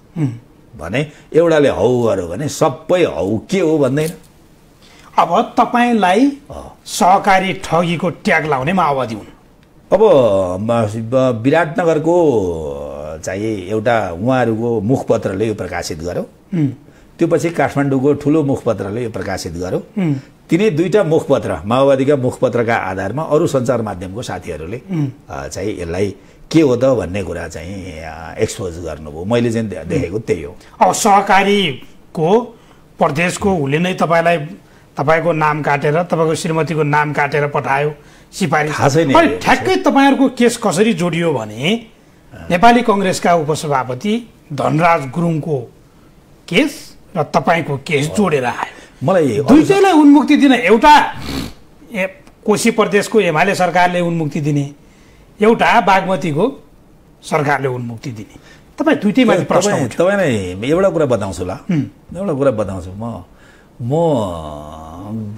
भने एउटाले हौ गर्यो भने सबै हौ के हो भन्दैन। अब तपाईँलाई। सहकारी ठगीको ट्याग लाउने माओवादी हुन्। अब विराटनगरको चाहिँ एउटा उहाँहरूको मुखपत्रले यो प्रकाशित गर्यो। त्यो पछि काठमाडौँको ठुलो मुखपत्रले यो प्रकाशित गर्यो। तिनै दुईवटा मुखपत्र माओवादीका मुखपत्रका आधारमा अरू सञ्चार माध्यमको साथीहरूले चाहिँ यसलाई के हो त भन्ने कुरा चाहिँ एक्सपोज गर्नुभयो। मैले चाहिँ देखेको त्यही हो। अब सहकारीको प्रदेशको उसले नै तपाईँलाई तपाईँको नाम काटेर तपाईँको श्रीमतीको नाम काटेर पठायो सिफारिस। थाहा छैन। ठ्याक्कै तपाईँहरूको केस कसरी जोडियो भने नेपाली कङ्ग्रेसका उपसभापति धनराज गुरुङको केस र तपाईँको केस जोडेर आयो। मलाई अरू दुइटैलाई उन्मुक्ति दिन एउटा ए कोशी प्रदेशको एमाले सरकारले उन्मुक्ति दिने एउटा बागमतीको सरकारले उन्मुक्ति दिने। तपाईँ प्रश्न तपाईँ तपाईँलाई एउटा कुरा बताउँछु ल। एउटा कुरा बताउँछु। म म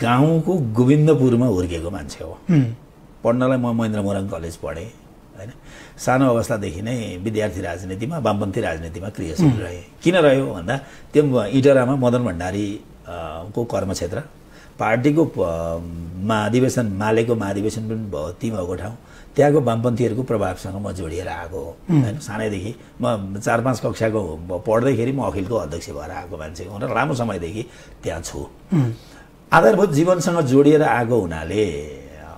गाउँको गोविन्दपुरमा हुर्किएको मान्छे हो। पढ्नलाई म महेन्द्र मोरङ कलेज पढेँ। सानो अवस्थादेखि नै विद्यार्थी राजनीतिमा वामपन्थी राजनीतिमा क्रियाशील रहे। किन रह्यो भन्दा त्यो इटरामा मदन भण्डारी को कर्मक्षेत्र पार्टीको महाधिवेशन मालेको महाधिवेशन पनि भयो ती भएको ठाउँ। त्यहाँको वामपन्थीहरूको प्रभावसँग म जोडिएर आएको हो। होइन सानैदेखि म चार पाँच कक्षाको पढ्दैखेरि म अखिलको अध्यक्ष भएर आएको मान्छे हो। र लामो समयदेखि त्यहाँ छु। आधारभूत जीवनसँग जोडिएर आएको हुनाले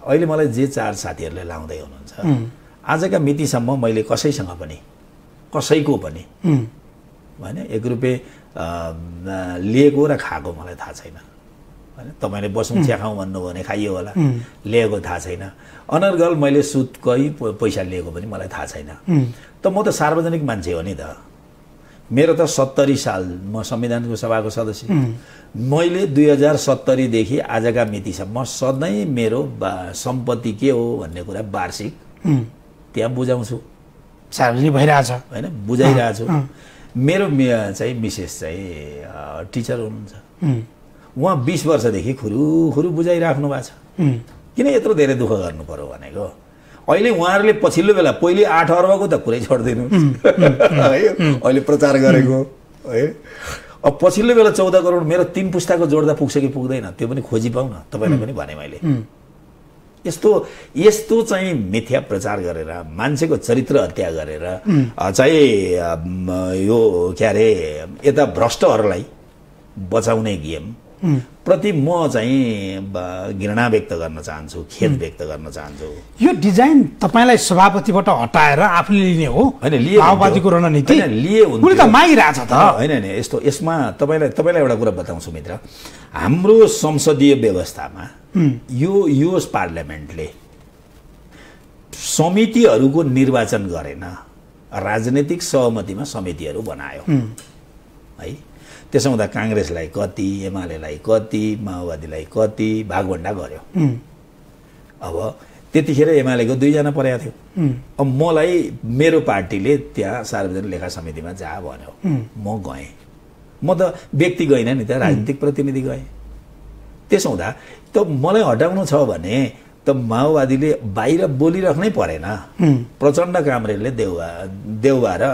अहिले मलाई जे चार साथीहरूले लाउँदै हुनुहुन्छ आजका मितिसम्म मैले कसैसँग पनि कसैको पनि होइन एक रुपियाँ लिएको र खाएको मलाई थाहा छैन। होइन तपाईँले बसौँ चिया खाउँ भन्नुभयो भने खाइयो होला। लिएको थाहा छैन। अनर्गल मैले सुदकै पैसा लिएको पनि मलाई थाहा छैन। त म त सार्वजनिक मान्छे हो नि त। मेरो त सत्तरी साल म संविधानको सभाको सदस्य। मैले दुई हजार सत्तरीदेखि आजका मितिसम्म सधैँ मेरो सम्पत्ति के हो भन्ने कुरा वार्षिक त्यहाँ बुझाउँछु। सार्वजनिक भइरहेछ। होइन बुझाइरहेको छु मेरो चाहिँ मिसेस चाहिँ टिचर हुनुहुन्छ। उहाँ बिस वर्षदेखि खुरुखुरु बुझाइराख्नु भएको छ। किन यत्रो धेरै दुःख गर्नु पर्यो भनेको? अहिले उहाँहरूले पछिल्लो बेला पहिले आठ अर्बको त कुरै छोडिदिनु। है अहिले प्रचार गरेको है। अब पछिल्लो बेला चौध करोड मेरो तिन पुस्ताको जोड्दा पुग्छ कि पुग्दैन त्यो पनि खोजी पाउन तपाईँलाई पनि भने मैले। यस्तो यस्तो चाहिँ मिथ्या प्रचार गरेर मान्छेको चरित्र हत्या गरेर चाहिँ यो के अरे यता भ्रष्टहरूलाई बचाउने गेम प्रति म चाहिँ घृणा व्यक्त गर्न चाहन्छु खेद व्यक्त गर्न चाहन्छु। यो डिजाइन तपाईँलाई सभापतिबाट हटाएर आफूले लिने हो? होइन लिए माओवादीको। रणनीति? लिए। उसले त मागिरहेछ त। होइन होइन यस्तो यसमा तपाईँलाई तपाईँलाई एउटा कुरा बताउँछु मित्र। हाम्रो संसदीय व्यवस्थामा यो यो पार्लियामेन्टले समितिहरूको निर्वाचन गरेन राजनैतिक सहमतिमा समितिहरू बनायो। है? त्यसो हुँदा काङ्ग्रेसलाई कति एमालेलाई कति माओवादीलाई कति भागभन्डा गर्यो। अब त्यतिखेर एमालेको दुईजना परेको थियो। अब मलाई मेरो पार्टीले त्यहाँ सार्वजनिक लेखा समितिमा जा भन्यो। म गएँ। म त व्यक्ति गइनँ नि त राजनीतिक प्रतिनिधि गएँ। त्यसो हुँदा त मलाई हटाउनु छ भने त माओवादीले बाहिर बोलिराख्नै परेन। प्रचण्ड कामरेलले देउवा देउवा र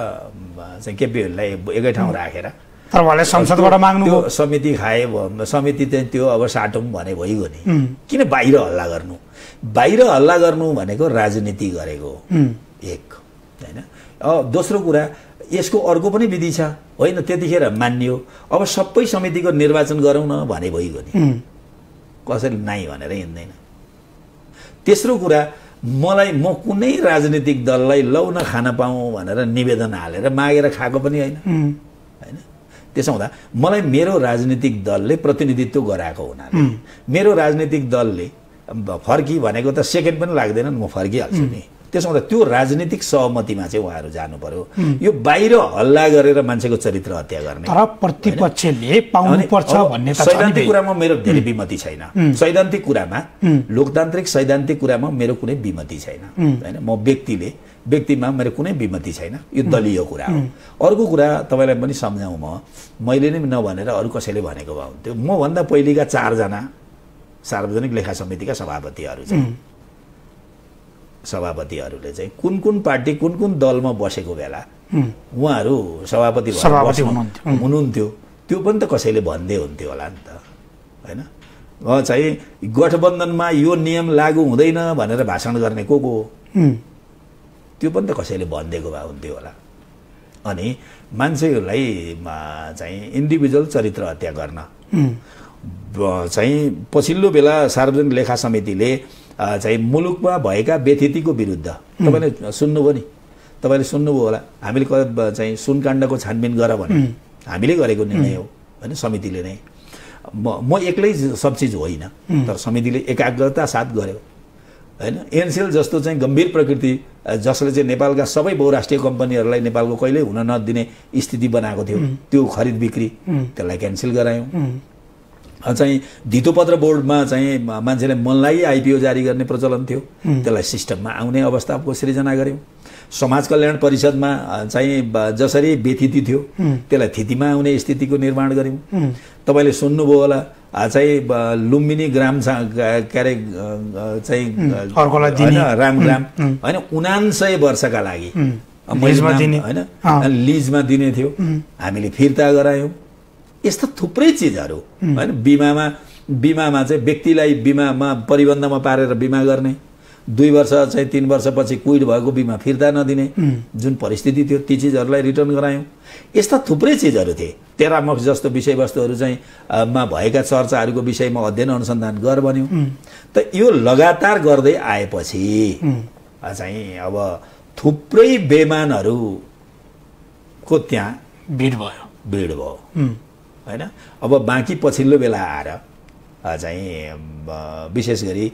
चाहिँ केपी ओलीलाई एकै ठाउँ राखेर तर उहाँले संसदबाट माग्नु त्यो समिति खाए समिति चाहिँ त्यो अब साटौँ भने भइगयो नि। किन बाहिर हल्ला गर्नु? बाहिर हल्ला गर्नु भनेको राजनीति गरेको। एक होइन? अब दोस्रो कुरा यसको अर्को पनि विधि छ। होइन त्यतिखेर मानियो। अब सबै समितिको निर्वाचन गरौँ न भने भइगयो नि। कसैले नाइ भनेर हिँड्दैन। तेस्रो कुरा मलाई म कुनै राजनीतिक दललाई लौ न खान पाऊँ भनेर निवेदन हालेर मागेर खाएको पनि होइन। त्यसो हुँदा मलाई मेरो राजनीतिक दलले प्रतिनिधित्व गराएको हुनाले मेरो राजनीतिक दलले फर्की भनेको त सेकेन्ड पनि लाग्दैन नि म फर्किहाल्छु नि। त्यसो हुँदा त्यो राजनीतिक सहमतिमा चाहिँ उहाँहरू जानु पर्यो यो बाहिर हल्ला गरेर मान्छेको चरित्र हत्या गर्ने। तर प्रतिपक्षले पाउनुपर्छ भन्ने सैद्धान्तिक। कुरामा मेरो धेरै विमति छैन। सैद्धान्तिक कुरामा लोकतान्त्रिक सैद्धान्तिक कुरामा मेरो कुनै विमति छैन। होइन? म व्यक्तिले व्यक्तिमा मेरो कुनै विमति छैन। यो दलीय कुरा हो। अर्को कुरा तपाईँलाई पनि सम्झाउँ म। मैले नै नभनेर अरू कसैले भनेको भए हुन्थ्यो। मभन्दा पहिलेका चारजना सार्वजनिक लेखा समितिका सभापतिहरू चाहिँ। सभापतिहरूले चाहिँ कुन कुन पार्टी कुन कुन दलमा बसेको बेला उहाँहरू सभापति हुनुहुन्थ्यो। हुनुहुन्थ्यो। त्यो पनि त कसैले भन्दै हुन्थ्यो होला नि त। होइन? चाहिँ गठबन्धनमा यो नियम लागू हुँदैन भनेर भाषण गर्ने को को त्यो पनि त कसैले भनिदिएको भए हुन्थ्यो होला। अनि मान्छेहरूलाई चाहिँ इन्डिभिजुअल चरित्र हत्या गर्न। चाहिँ पछिल्लो बेला सार्वजनिक लेखा समितिले चाहिँ मुलुकमा भएका व्यथितिको विरुद्ध। तपाईँले सुन्नुभयो नि? तपाईँले सुन्नुभयो होला। हामीले चाहिँ सुनकाण्डको छानबिन गर भने। हामीले गरेको निर्णय हो। होइन? समितिले नै। म म एक्लै सब चिज होइन। तर समितिले एकाग्रता साथ गर्यो। होइन? एनसेल जस्तो चाहिँ गम्भीर प्रकृति जसले चाहिँ नेपालका सबै बहुराष्ट्रिय कम्पनीहरूलाई नेपालको कहिल्यै हुन नदिने स्थिति बनाएको थियो। त्यो खरिद बिक्री त्यसलाई क्यान्सल गरायौँ। चाहिँ धितोपत्र बोर्डमा चाहिँ मान्छेले मन लागि आइपिओ जारी गर्ने प्रचलन थियो। त्यसलाई सिस्टममा आउने अवस्थाको सृजना गऱ्यौँ। समाज कल्याण परिषदमा चाहिँ जसरी व्यथिति थियो त्यसलाई थितिमा आउने स्थितिको निर्माण गऱ्यौँ। तपाईँले सुन्नुभयो होला चाहिँ लुम्बिनी ग्राम के अरे चाहिँ दिने। होइन, राम ग्राम। होइन उनान्सय वर्षका लागि। होइन लिजमा दिने थियो। हामीले फिर्ता गरायौँ। यस्ता थुप्रै चिजहरू। होइन बिमामा बिमामा चाहिँ व्यक्तिलाई बिमामा परिबन्धमा पारेर बिमा गर्ने। दुई वर्ष चाहिँ तिन वर्षपछि क्विड भएको बिमा फिर्ता नदिने जुन परिस्थिति थियो ती चिजहरूलाई रिटर्न गरायौँ। यस्ता थुप्रै चिजहरू थिए। टेरामक्स जस्तो विषयवस्तुहरू चाहिँ मा भएका चर्चाहरूको विषयमा अध्ययन अनुसन्धान गर बन्यो त यो लगातार गर्दै आएपछि चाहिँ अब थुप्रै बेमानहरूको त्यहाँ भिड भयो। भिड भयो। होइन? अब बाँकी पछिल्लो बेला आएर चाहिँ विशेष गरी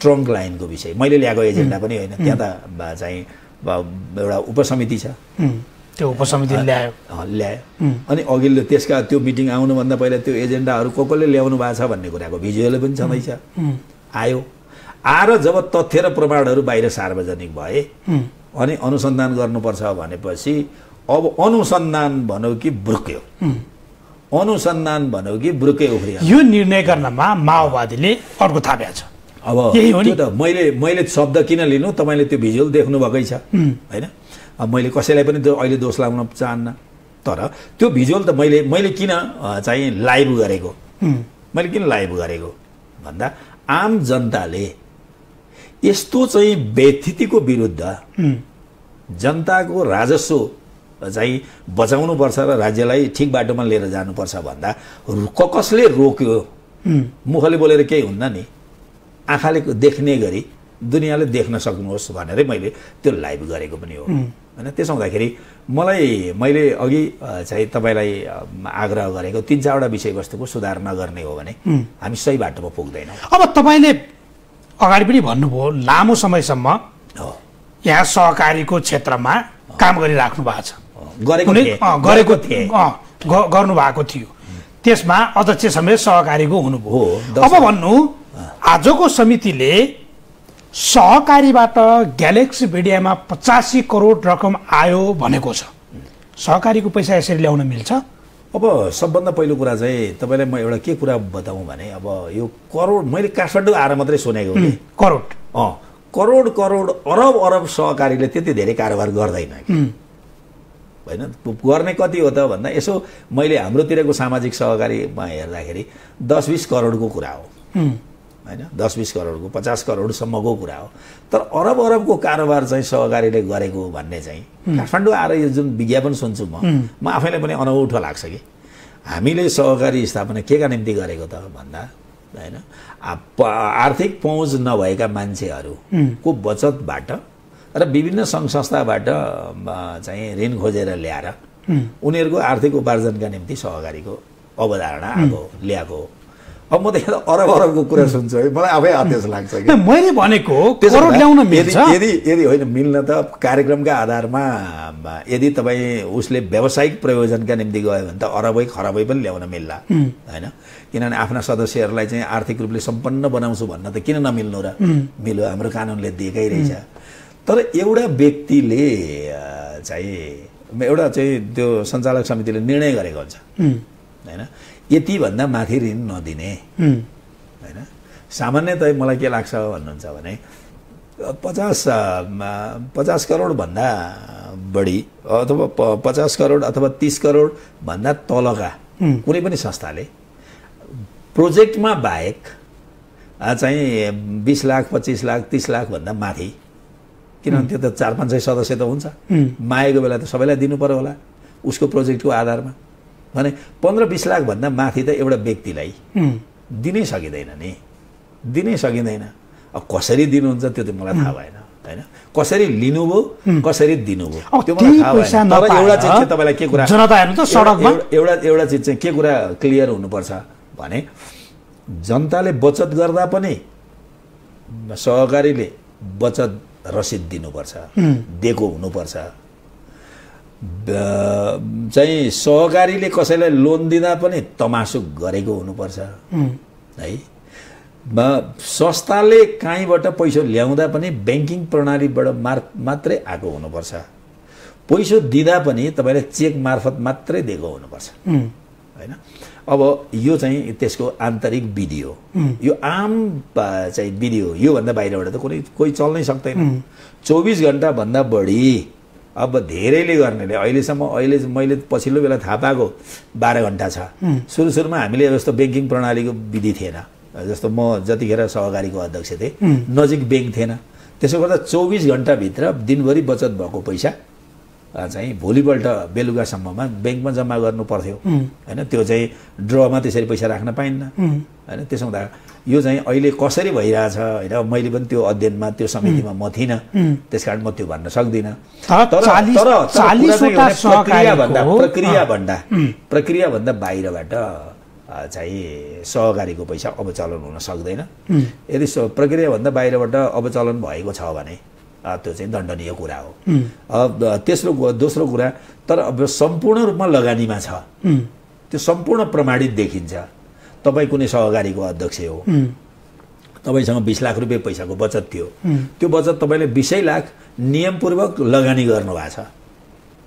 ट्रङ्क लाइनको विषय। मैले ल्याएको एजेन्डा पनि होइन। त्यहाँ त चाहिँ एउटा उपसमिति छ। त्यो उपसमितिले ल्यायो। ल्यायो। अनि अघिल्लो त्यसका त्यो मिटिङ आउनुभन्दा पहिला त्यो एजेन्डाहरू को कसले ल्याउनु भएको छ भन्ने कुराको भिजुअल पनि छँदैछ आयो। आएर जब तथ्य र प्रमाणहरू बाहिर सार्वजनिक भए अनि अनुसन्धान गर्नुपर्छ भनेपछि अब अनुसन्धान भनौँ कि ब्रुक्यो। अनुसन्धान भनौँ कि ब्रुके उफ्रियो यो निर्णय गर्नमा माओवादीले अर्को थाप्या छ। अब यही हो नि। त मैले मैले शब्द किन लिनु? तपाईँले त्यो भिजुअल देख्नुभएकै छ। होइन? मैले कसैलाई पनि अहिले दोष लगाउन चाहन्न। तर त्यो भिजुअल त मैले मैले किन चाहिँ लाइभ गरेको? मैले किन लाइभ गरेको? भन्दा आम जनताले यस्तो चाहिँ व्यथितिको विरुद्ध जनताको राजस्व चाहिँ बचाउनुपर्छ र राज्यलाई ठिक बाटोमा लिएर जानुपर्छ भन्दा क कसले रोक्यो? मुखले बोलेर केही हुन्न नि। आँखाले देख्ने गरी दुनियाँले देख्न सक्नुहोस् भनेरै मैले त्यो लाइभ गरेको पनि हो। होइन त्यसो हुँदाखेरि मलाई मैले अघि चाहिँ तपाईँलाई आग्रह गरेको तिन चारवटा विषयवस्तुको सुधार नगर्ने हो भने हामी सही बाटोमा पुग्दैनौँ। अब तपाईँले अगाडि पनि भन्नुभयो लामो समयसम्म यहाँ सहकारीको क्षेत्रमा काम गरिराख्नु भएको छ। गरेको थिएँ गर्नु भएको थियो। त्यसमा अध्यक्ष समेत सहकारीको हुनुभयो। अब भन्नु आजको समितिले सहकारीबाट ग्यालेक्सी मिडियामा पचासी करोड रकम आयो भनेको छ। सहकारीको पैसा यसरी ल्याउन मिल्छ? अब सबभन्दा पहिलो कुरा चाहिँ तपाईँलाई म एउटा के कुरा बताउँ भने अब यो करोड मैले काठमाडौँ आएर मात्रै सुनेको करोड। अँ करोड करोड अरब अरब सहकारीले त्यति धेरै कारोबार गर्दैन होइन? गर्ने कति हो त भन्दा यसो मैले हाम्रोतिरको सामाजिक सहकारीमा हेर्दाखेरि दस बिस करोडको कुरा हो। होइन? दस बिस करोडको पचास करोडसम्मको कुरा हो। तर अरब अरबको कारोबार चाहिँ सहकारीले गरेको भन्ने चाहिँ काठमाडौँ आएर यो जुन विज्ञापन सुन्छु म म आफैलाई पनि अनौठो लाग्छ कि। हामीले सहकारी स्थापना के का निम्ति गरेको त भन्दा होइन? आर्थिक पहुँच नभएका मान्छेहरूको बचतबाट र विभिन्न सङ्घ संस्थाबाट चाहिँ ऋण खोजेर ल्याएर उनीहरूको आर्थिक उपार्जनका निम्ति सहकारीको अवधारणा आएको ल्याएको हो। अब म त यहाँ अरब अरबको कुरा सुन्छु है। मलाई आफै अत्यस लाग्छ कि। मैले भनेको यदि मिल्छ। यदि होइन मिल्न त कार्यक्रमका आधारमा यदि तपाईँ उसले व्यावसायिक प्रयोजनका निम्ति गयो भने त अरबै खरबै पनि ल्याउन मिल्ला। होइन? किनभने आफ्ना सदस्यहरूलाई चाहिँ आर्थिक रूपले सम्पन्न बनाउँछु भन्न त किन नमिल्नु र? मिल्यो हाम्रो कानुनले दिएकै रहेछ। तर एउटा व्यक्तिले चाहिँ एउटा चाहिँ त्यो सञ्चालक समितिले निर्णय गरेको हुन्छ। होइन? यतिभन्दा माथि ऋण नदिने। होइन? सामान्यतः मलाई के लाग्छ भन्नुहुन्छ भने पचास पचास करोडभन्दा बढी अथवा प- पचास करोड अथवा तिस करोडभन्दा तलका कुनै पनि संस्थाले प्रोजेक्टमा बाहेक चाहिँ बिस लाख पच्चिस लाख तिस लाखभन्दा माथि किनभने त्यो त चार पाँच सय सदस्य त हुन्छ। मागेको बेला त सबैलाई दिनु पर्यो होला। उसको प्रोजेक्टको आधारमा। भने पन्ध्र बिस लाखभन्दा माथि त एउटा व्यक्तिलाई दिनै सकिँदैन नि। दिनै सकिँदैन। अब कसरी दिनुहुन्छ त्यो त मलाई थाहा भएन होइन? कसरी लिनुभयो कसरी दिनुभयो त्यो मलाई थाहा भएन। तर एउटा चिज चाहिँ तपाईँलाई के कुरा एउटा एउटा चिज चाहिँ के कुरा क्लियर हुनुपर्छ भने जनताले बचत गर्दा पनि सहकारीले बचत रसिद दिनुपर्छ दिएको हुनुपर्छ। चाहिँ सहकारीले कसैलाई लोन दिँदा पनि तमासुक गरेको हुनुपर्छ है? संस्थाले कहीँबाट पैसा ल्याउँदा पनि ब्याङ्किङ प्रणालीबाट मार मात्रै आएको हुनुपर्छ। पैसा दिँदा पनि तपाईँले चेक मार्फत मात्रै दिएको हुनुपर्छ। होइन? अब यो चाहिँ त्यसको आन्तरिक विधि हो यो आम चाहिँ विधि हो योभन्दा बाहिरबाट त कुनै कोही चल्नै सक्दैन। चौबिस घन्टाभन्दा बढी अब धेरैले गर्नेले अहिलेसम्म अहिले मैले पछिल्लो बेला थाहा पाएको बाह्र घन्टा छ। सुरु सुरुमा हामीले जस्तो ब्याङ्किङ प्रणालीको विधि थिएन। जस्तो म जतिखेर सहकारीको अध्यक्ष थिएँ नजिक ब्याङ्क थिएन। त्यसो गर्दा चौबिस घन्टाभित्र दिनभरि बचत भएको पैसा चाहिँ भोलिपल्ट बेलुकासम्ममा ब्याङ्कमा जम्मा गर्नु पर्थ्यो। होइन त्यो चाहिँ ड्रमा त्यसरी पैसा राख्न पाइन्न। होइन त्यसो हुँदा यो चाहिँ अहिले कसरी भइरहेछ होइन मैले पनि त्यो अध्ययनमा त्यो समितिमा म थिइनँ। त्यस कारण म त्यो भन्न सक्दिनँ। तर प्रक्रियाभन्दा प्रक्रियाभन्दा प्रक्रियाभन्दा बाहिरबाट चाहिँ सहकारीको पैसा अवचलन हुन सक्दैन। यदि प्रक्रियाभन्दा बाहिरबाट अवचलन भएको छ भने त्यो चाहिँ दण्डनीय कुरा हो। तेस्रो दोस्रो कुरा तर अब सम्पूर्ण रूपमा लगानीमा छ। त्यो सम्पूर्ण प्रमाणित देखिन्छ। तपाईँ कुनै सहकारीको अध्यक्ष हो। तपाईँसँग बिस लाख रुपियाँ पैसाको बचत थियो। त्यो बचत तपाईँले बिसै लाख नियमपूर्वक लगानी गर्नुभएको छ।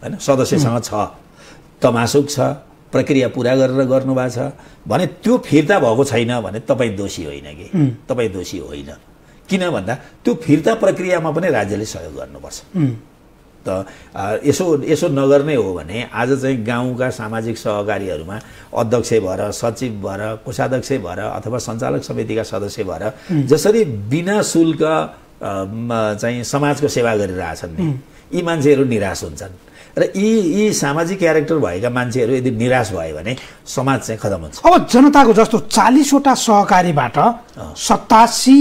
होइन? सदस्यसँग छ। तमासुक छ। प्रक्रिया पुरा गरेर गर्नुभएको छ। भने त्यो फिर्ता भएको छैन भने तपाईँ दोषी होइन कि? तपाईँ दोषी होइन। किन भन्दा त्यो फिर्ता प्रक्रियामा पनि राज्यले सहयोग गर्नुपर्छ। त यसो यसो नगर्ने हो भने आज चाहिँ गाउँका सामाजिक सहकारीहरूमा अध्यक्ष भएर सचिव भएर कोषाध्यक्ष भएर अथवा सञ्चालक समितिका सदस्य भएर जसरी बिना शुल्क चाहिँ समाजको सेवा गरिरहेछन् नि यी मान्छेहरू निराश हुन्छन्। र यी यी सामाजिक क्यारेक्टर भएका मान्छेहरू यदि निराश भयो भने समाज चाहिँ खतम हुन्छ। अब जनताको जस्तो चालिसवटा सहकारीबाट सतासी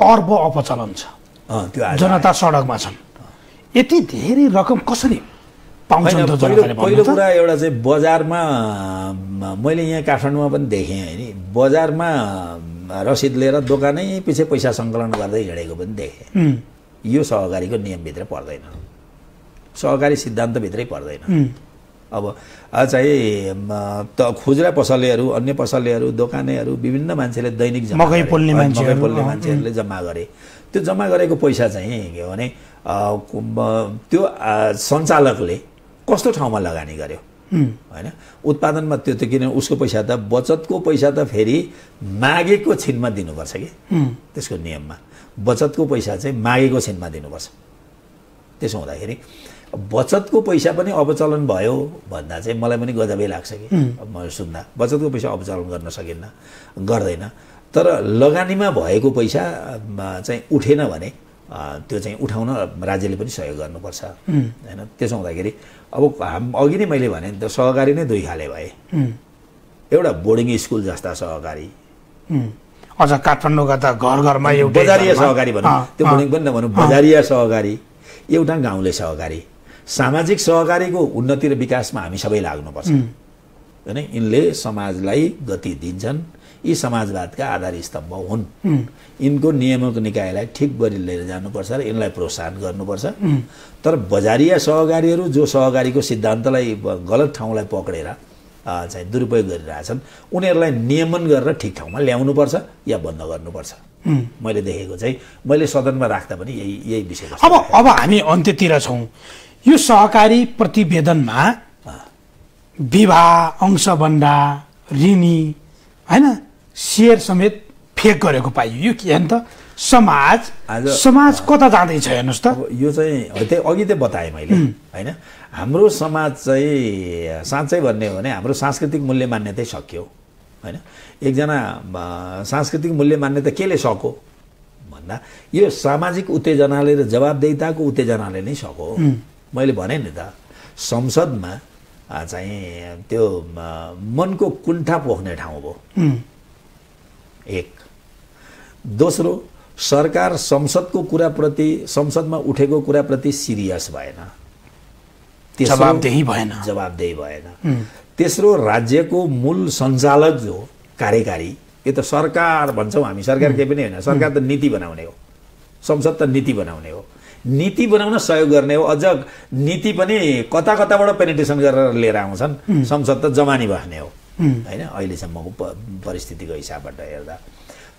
अर्ब अपचलन छ। जनता सडकमा छन्। यति धेरै रकम कसरी पहिलो? कुरा एउटा चाहिँ बजारमा मैले यहाँ काठमाडौँमा पनि देखेँ होइन। बजारमा रसिद लिएर दोकानै पछि पैसा सङ्कलन गर्दै हिँडेको पनि देखेँ। यो सहकारीको नियमभित्र पर्दैन। सहकारी सिद्धान्तभित्रै पर्दैन। अब चाहिँ खुजुरा पसलेहरू अन्य पसलेहरू दोकानेहरू विभिन्न मान्छेले दैनिक जम्मा मकै। पोल्ने मकै पोल्ने मान्छेहरूले जम्मा गरे। त्यो जम्मा गरेको पैसा चाहिँ के भने त्यो सञ्चालकले कस्तो ठाउँमा लगानी गर्यो? होइन? उत्पादनमा त्यो त किन उसको पैसा त बचतको पैसा त फेरि मागेको छिनमा दिनुपर्छ कि? त्यसको नियममा। बचतको पैसा चाहिँ मागेको छिनमा दिनुपर्छ। त्यसो हुँदाखेरि बचतको पैसा पनि अपचलन भयो भन्दा चाहिँ मलाई पनि गजबै लाग्छ कि। म सुन्दा। बचतको पैसा अपचलन गर्न सकिन्न गर्दैन। तर लगानीमा भएको पैसा चाहिँ उठेन भने त्यो चाहिँ उठाउन राज्यले पनि सहयोग गर्नुपर्छ। होइन त्यसो हुँदाखेरि अब हाम अघि नै मैले भने त सहकारी नै दुई खाले भए एउटा बोर्डिङ स्कुल जस्ता सहकारी। अझ काठमाडौँका त घर घरमा एउटै बजारिया सहकारी भनौँ। त्यो बोर्डिङ पनि नभनौँ बजारिया सहकारी। एउटा गाउँले सहकारी। सामाजिक सहकारीको उन्नति र विकासमा हामी सबै लाग्नुपर्छ। होइन? यिनले समाजलाई गति दिन्छन्। यी समाजवादका आधार स्तम्भ हुन्। यिनको नियामक निकायलाई ठिक गरी लिएर जानुपर्छ र यिनलाई प्रोत्साहन गर्नुपर्छ। तर बजारिया सहकारीहरू जो सहकारीको सिद्धान्तलाई गलत ठाउँलाई पक्रेर चाहिँ दुरुपयोग गरिरहेछन् उनीहरूलाई नियमन गरेर ठिक ठाउँमा ल्याउनुपर्छ या बन्द गर्नुपर्छ। मैले देखेको चाहिँ मैले सदनमा राख्दा पनि यही यही विषय अब अब हामी अन्त्यतिर छौँ। यो सहकारी प्रतिवेदनमा विवाह अंशबन्डा ऋणी होइन सेयर समेत फेक गरेको पाइयो। यो के त? समाज समाज कता जाँदैछ हेर्नुहोस् त। यो चाहिँ त्यही अघि त बताएँ मैले होइन? हाम्रो समाज चाहिँ साँच्चै भन्ने हो भने हाम्रो सांस्कृतिक मूल्य मान्यतै सक्यो होइन? एकजना सांस्कृतिक मूल्य मान्यता केले सक्यो भन्दा यो सामाजिक उत्तेजनाले र जवाबदेहिताको उत्तेजनाले नै सको मैले भने नि त संसदमा चाहिँ त्यो मनको कुण्ठा पोख्ने ठाउँ भयो उम्, एक। दोस्रो सरकार संसदको कुराप्रति संसदमा उठेको कुराप्रति सिरियस भएन। जवाबदेही भएन। जवाबदेही भएन। तेस्रो राज्यको मूल सञ्चालक जो कार्यकारी यो त सरकार भन्छौँ हामी सरकार केही पनि होइन सरकार त नीति बनाउने हो। संसद त नीति बनाउने हो। नीति बनाउन सहयोग गर्ने हो। अझ नीति पनि कता कताबाट पेनिटेसन गरेर लिएर आउँछन्। संसद त जमानी बस्ने हो। होइन अहिलेसम्मको परिस्थितिको हिसाबबाट हेर्दा।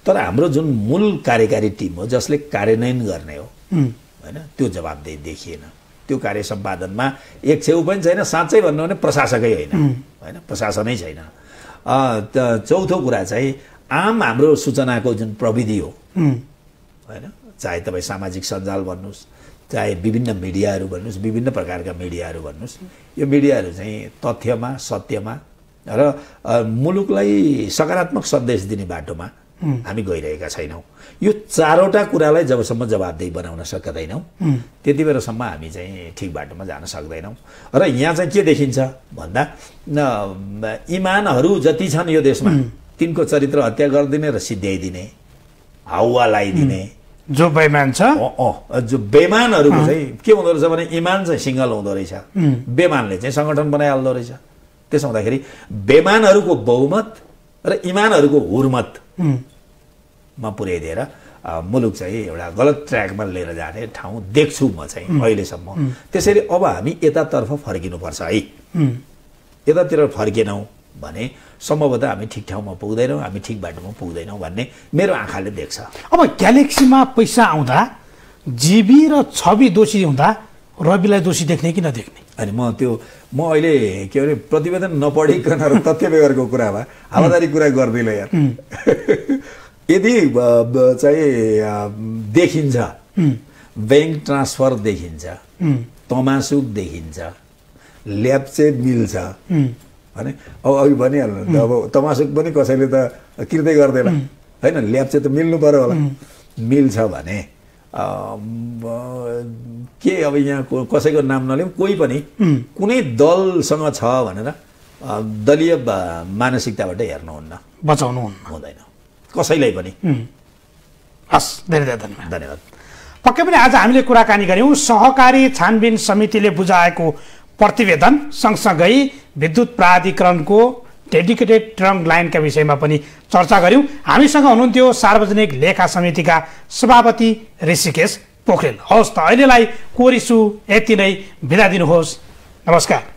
तर हाम्रो जुन मूल कार्यकारी टिम हो जसले कार्यान्वयन गर्ने हो होइन त्यो जवाबदेही देखिएन। त्यो कार्य सम्पादनमा एक छेउ पनि छैन साँच्चै भन्नु भने प्रशासकै होइन। होइन प्रशासनै छैन। चौथो कुरा चाहिँ आम हाम्रो सूचनाको जुन प्रविधि हो। होइन चाहे तपाईँ सामाजिक सञ्जाल भन्नुहोस् चाहे विभिन्न मिडियाहरू भन्नुहोस् विभिन्न प्रकारका मिडियाहरू भन्नुहोस् यो मिडियाहरू चाहिँ तथ्यमा सत्यमा र मुलुकलाई सकारात्मक सन्देश दिने बाटोमा हामी गइरहेका छैनौँ। यो चारवटा कुरालाई जबसम्म जवाबदेही बनाउन सक्दैनौँ त्यति बेलासम्म हामी चाहिँ ठिक बाटोमा जान सक्दैनौँ। र यहाँ चाहिँ के देखिन्छ भन्दा इमानहरू जति छन् यो देशमा तिनको चरित्र हत्या गरिदिने र सिद्ध्याइदिने हावा लगाइदिने जो बेमान छ। जो बेमानहरूको चाहिँ के हुँदो रहेछ भने इमान चाहिँ सिङ्गल हुँदो रहेछ। बेमानले चाहिँ सङ्गठन बनाइहाल्दो रहेछ। त्यसो हुँदाखेरि बेमानहरूको बहुमत र इमानहरूको हुर्मत उम्, मा पुर्याइदिएर मुलुक चाहिँ एउटा गलत ट्र्याकमा लिएर जाने ठाउँ देख्छु म चाहिँ अहिलेसम्म। त्यसैले अब हामी यतातर्फ फर्किनुपर्छ है। यतातिर फर्केनौँ। भने सम्भवतः हामी ठिक ठाउँमा पुग्दैनौँ हामी ठिक बाटोमा पुग्दैनौँ भन्ने मेरो आँखाले देख्छ। अब ग्यालेक्सीमा पैसा आउँदा जिबी र छवि दोषी हुँदा रविलाई दोषी देख्ने कि नदेख्ने? अनि म त्यो म अहिले के अरे प्रतिवेदन नपढिकन र तथ्य बेगरको कुरामा हावादारी कुरा गर्दिनँ यार यदि चाहिँ देखिन्छ ब्याङ्क ट्रान्सफर देखिन्छ तमासुक देखिन्छ ल्याप्चे मिल्छ भने अब अघि भनिहाल्नु अब तमासुक पनि कसैले त किर्दै गर्दैन। होइन ल्याप्चे त मिल्नु पऱ्यो होला। मिल्छ भने के अब यहाँ कसैको नाम नलिउँ कोही पनि कुनै दलसँग छ भनेर दलीय मानसिकताबाट हेर्नुहुन्न। बचाउनु हुँदैन। कसैलाई पनि। हस् धेरै धेरै धन्यवाद। धन्यवाद। पक्कै पनि आज हामीले कुराकानी गऱ्यौँ। सहकारी छानबिन समितिले बुझाएको प्रतिवेदन सँगसँगै विद्युत प्राधिकरणको डेडिकेटेड ट्रङ्क लाइनका विषयमा पनि चर्चा गऱ्यौँ। हामीसँग हुनुहुन्थ्यो सार्वजनिक लेखा समितिका सभापति ऋषिकेश पोखरेल। हवस् त अहिलेलाई कोरिसु यति नै। बिदा दिनुहोस्। नमस्कार।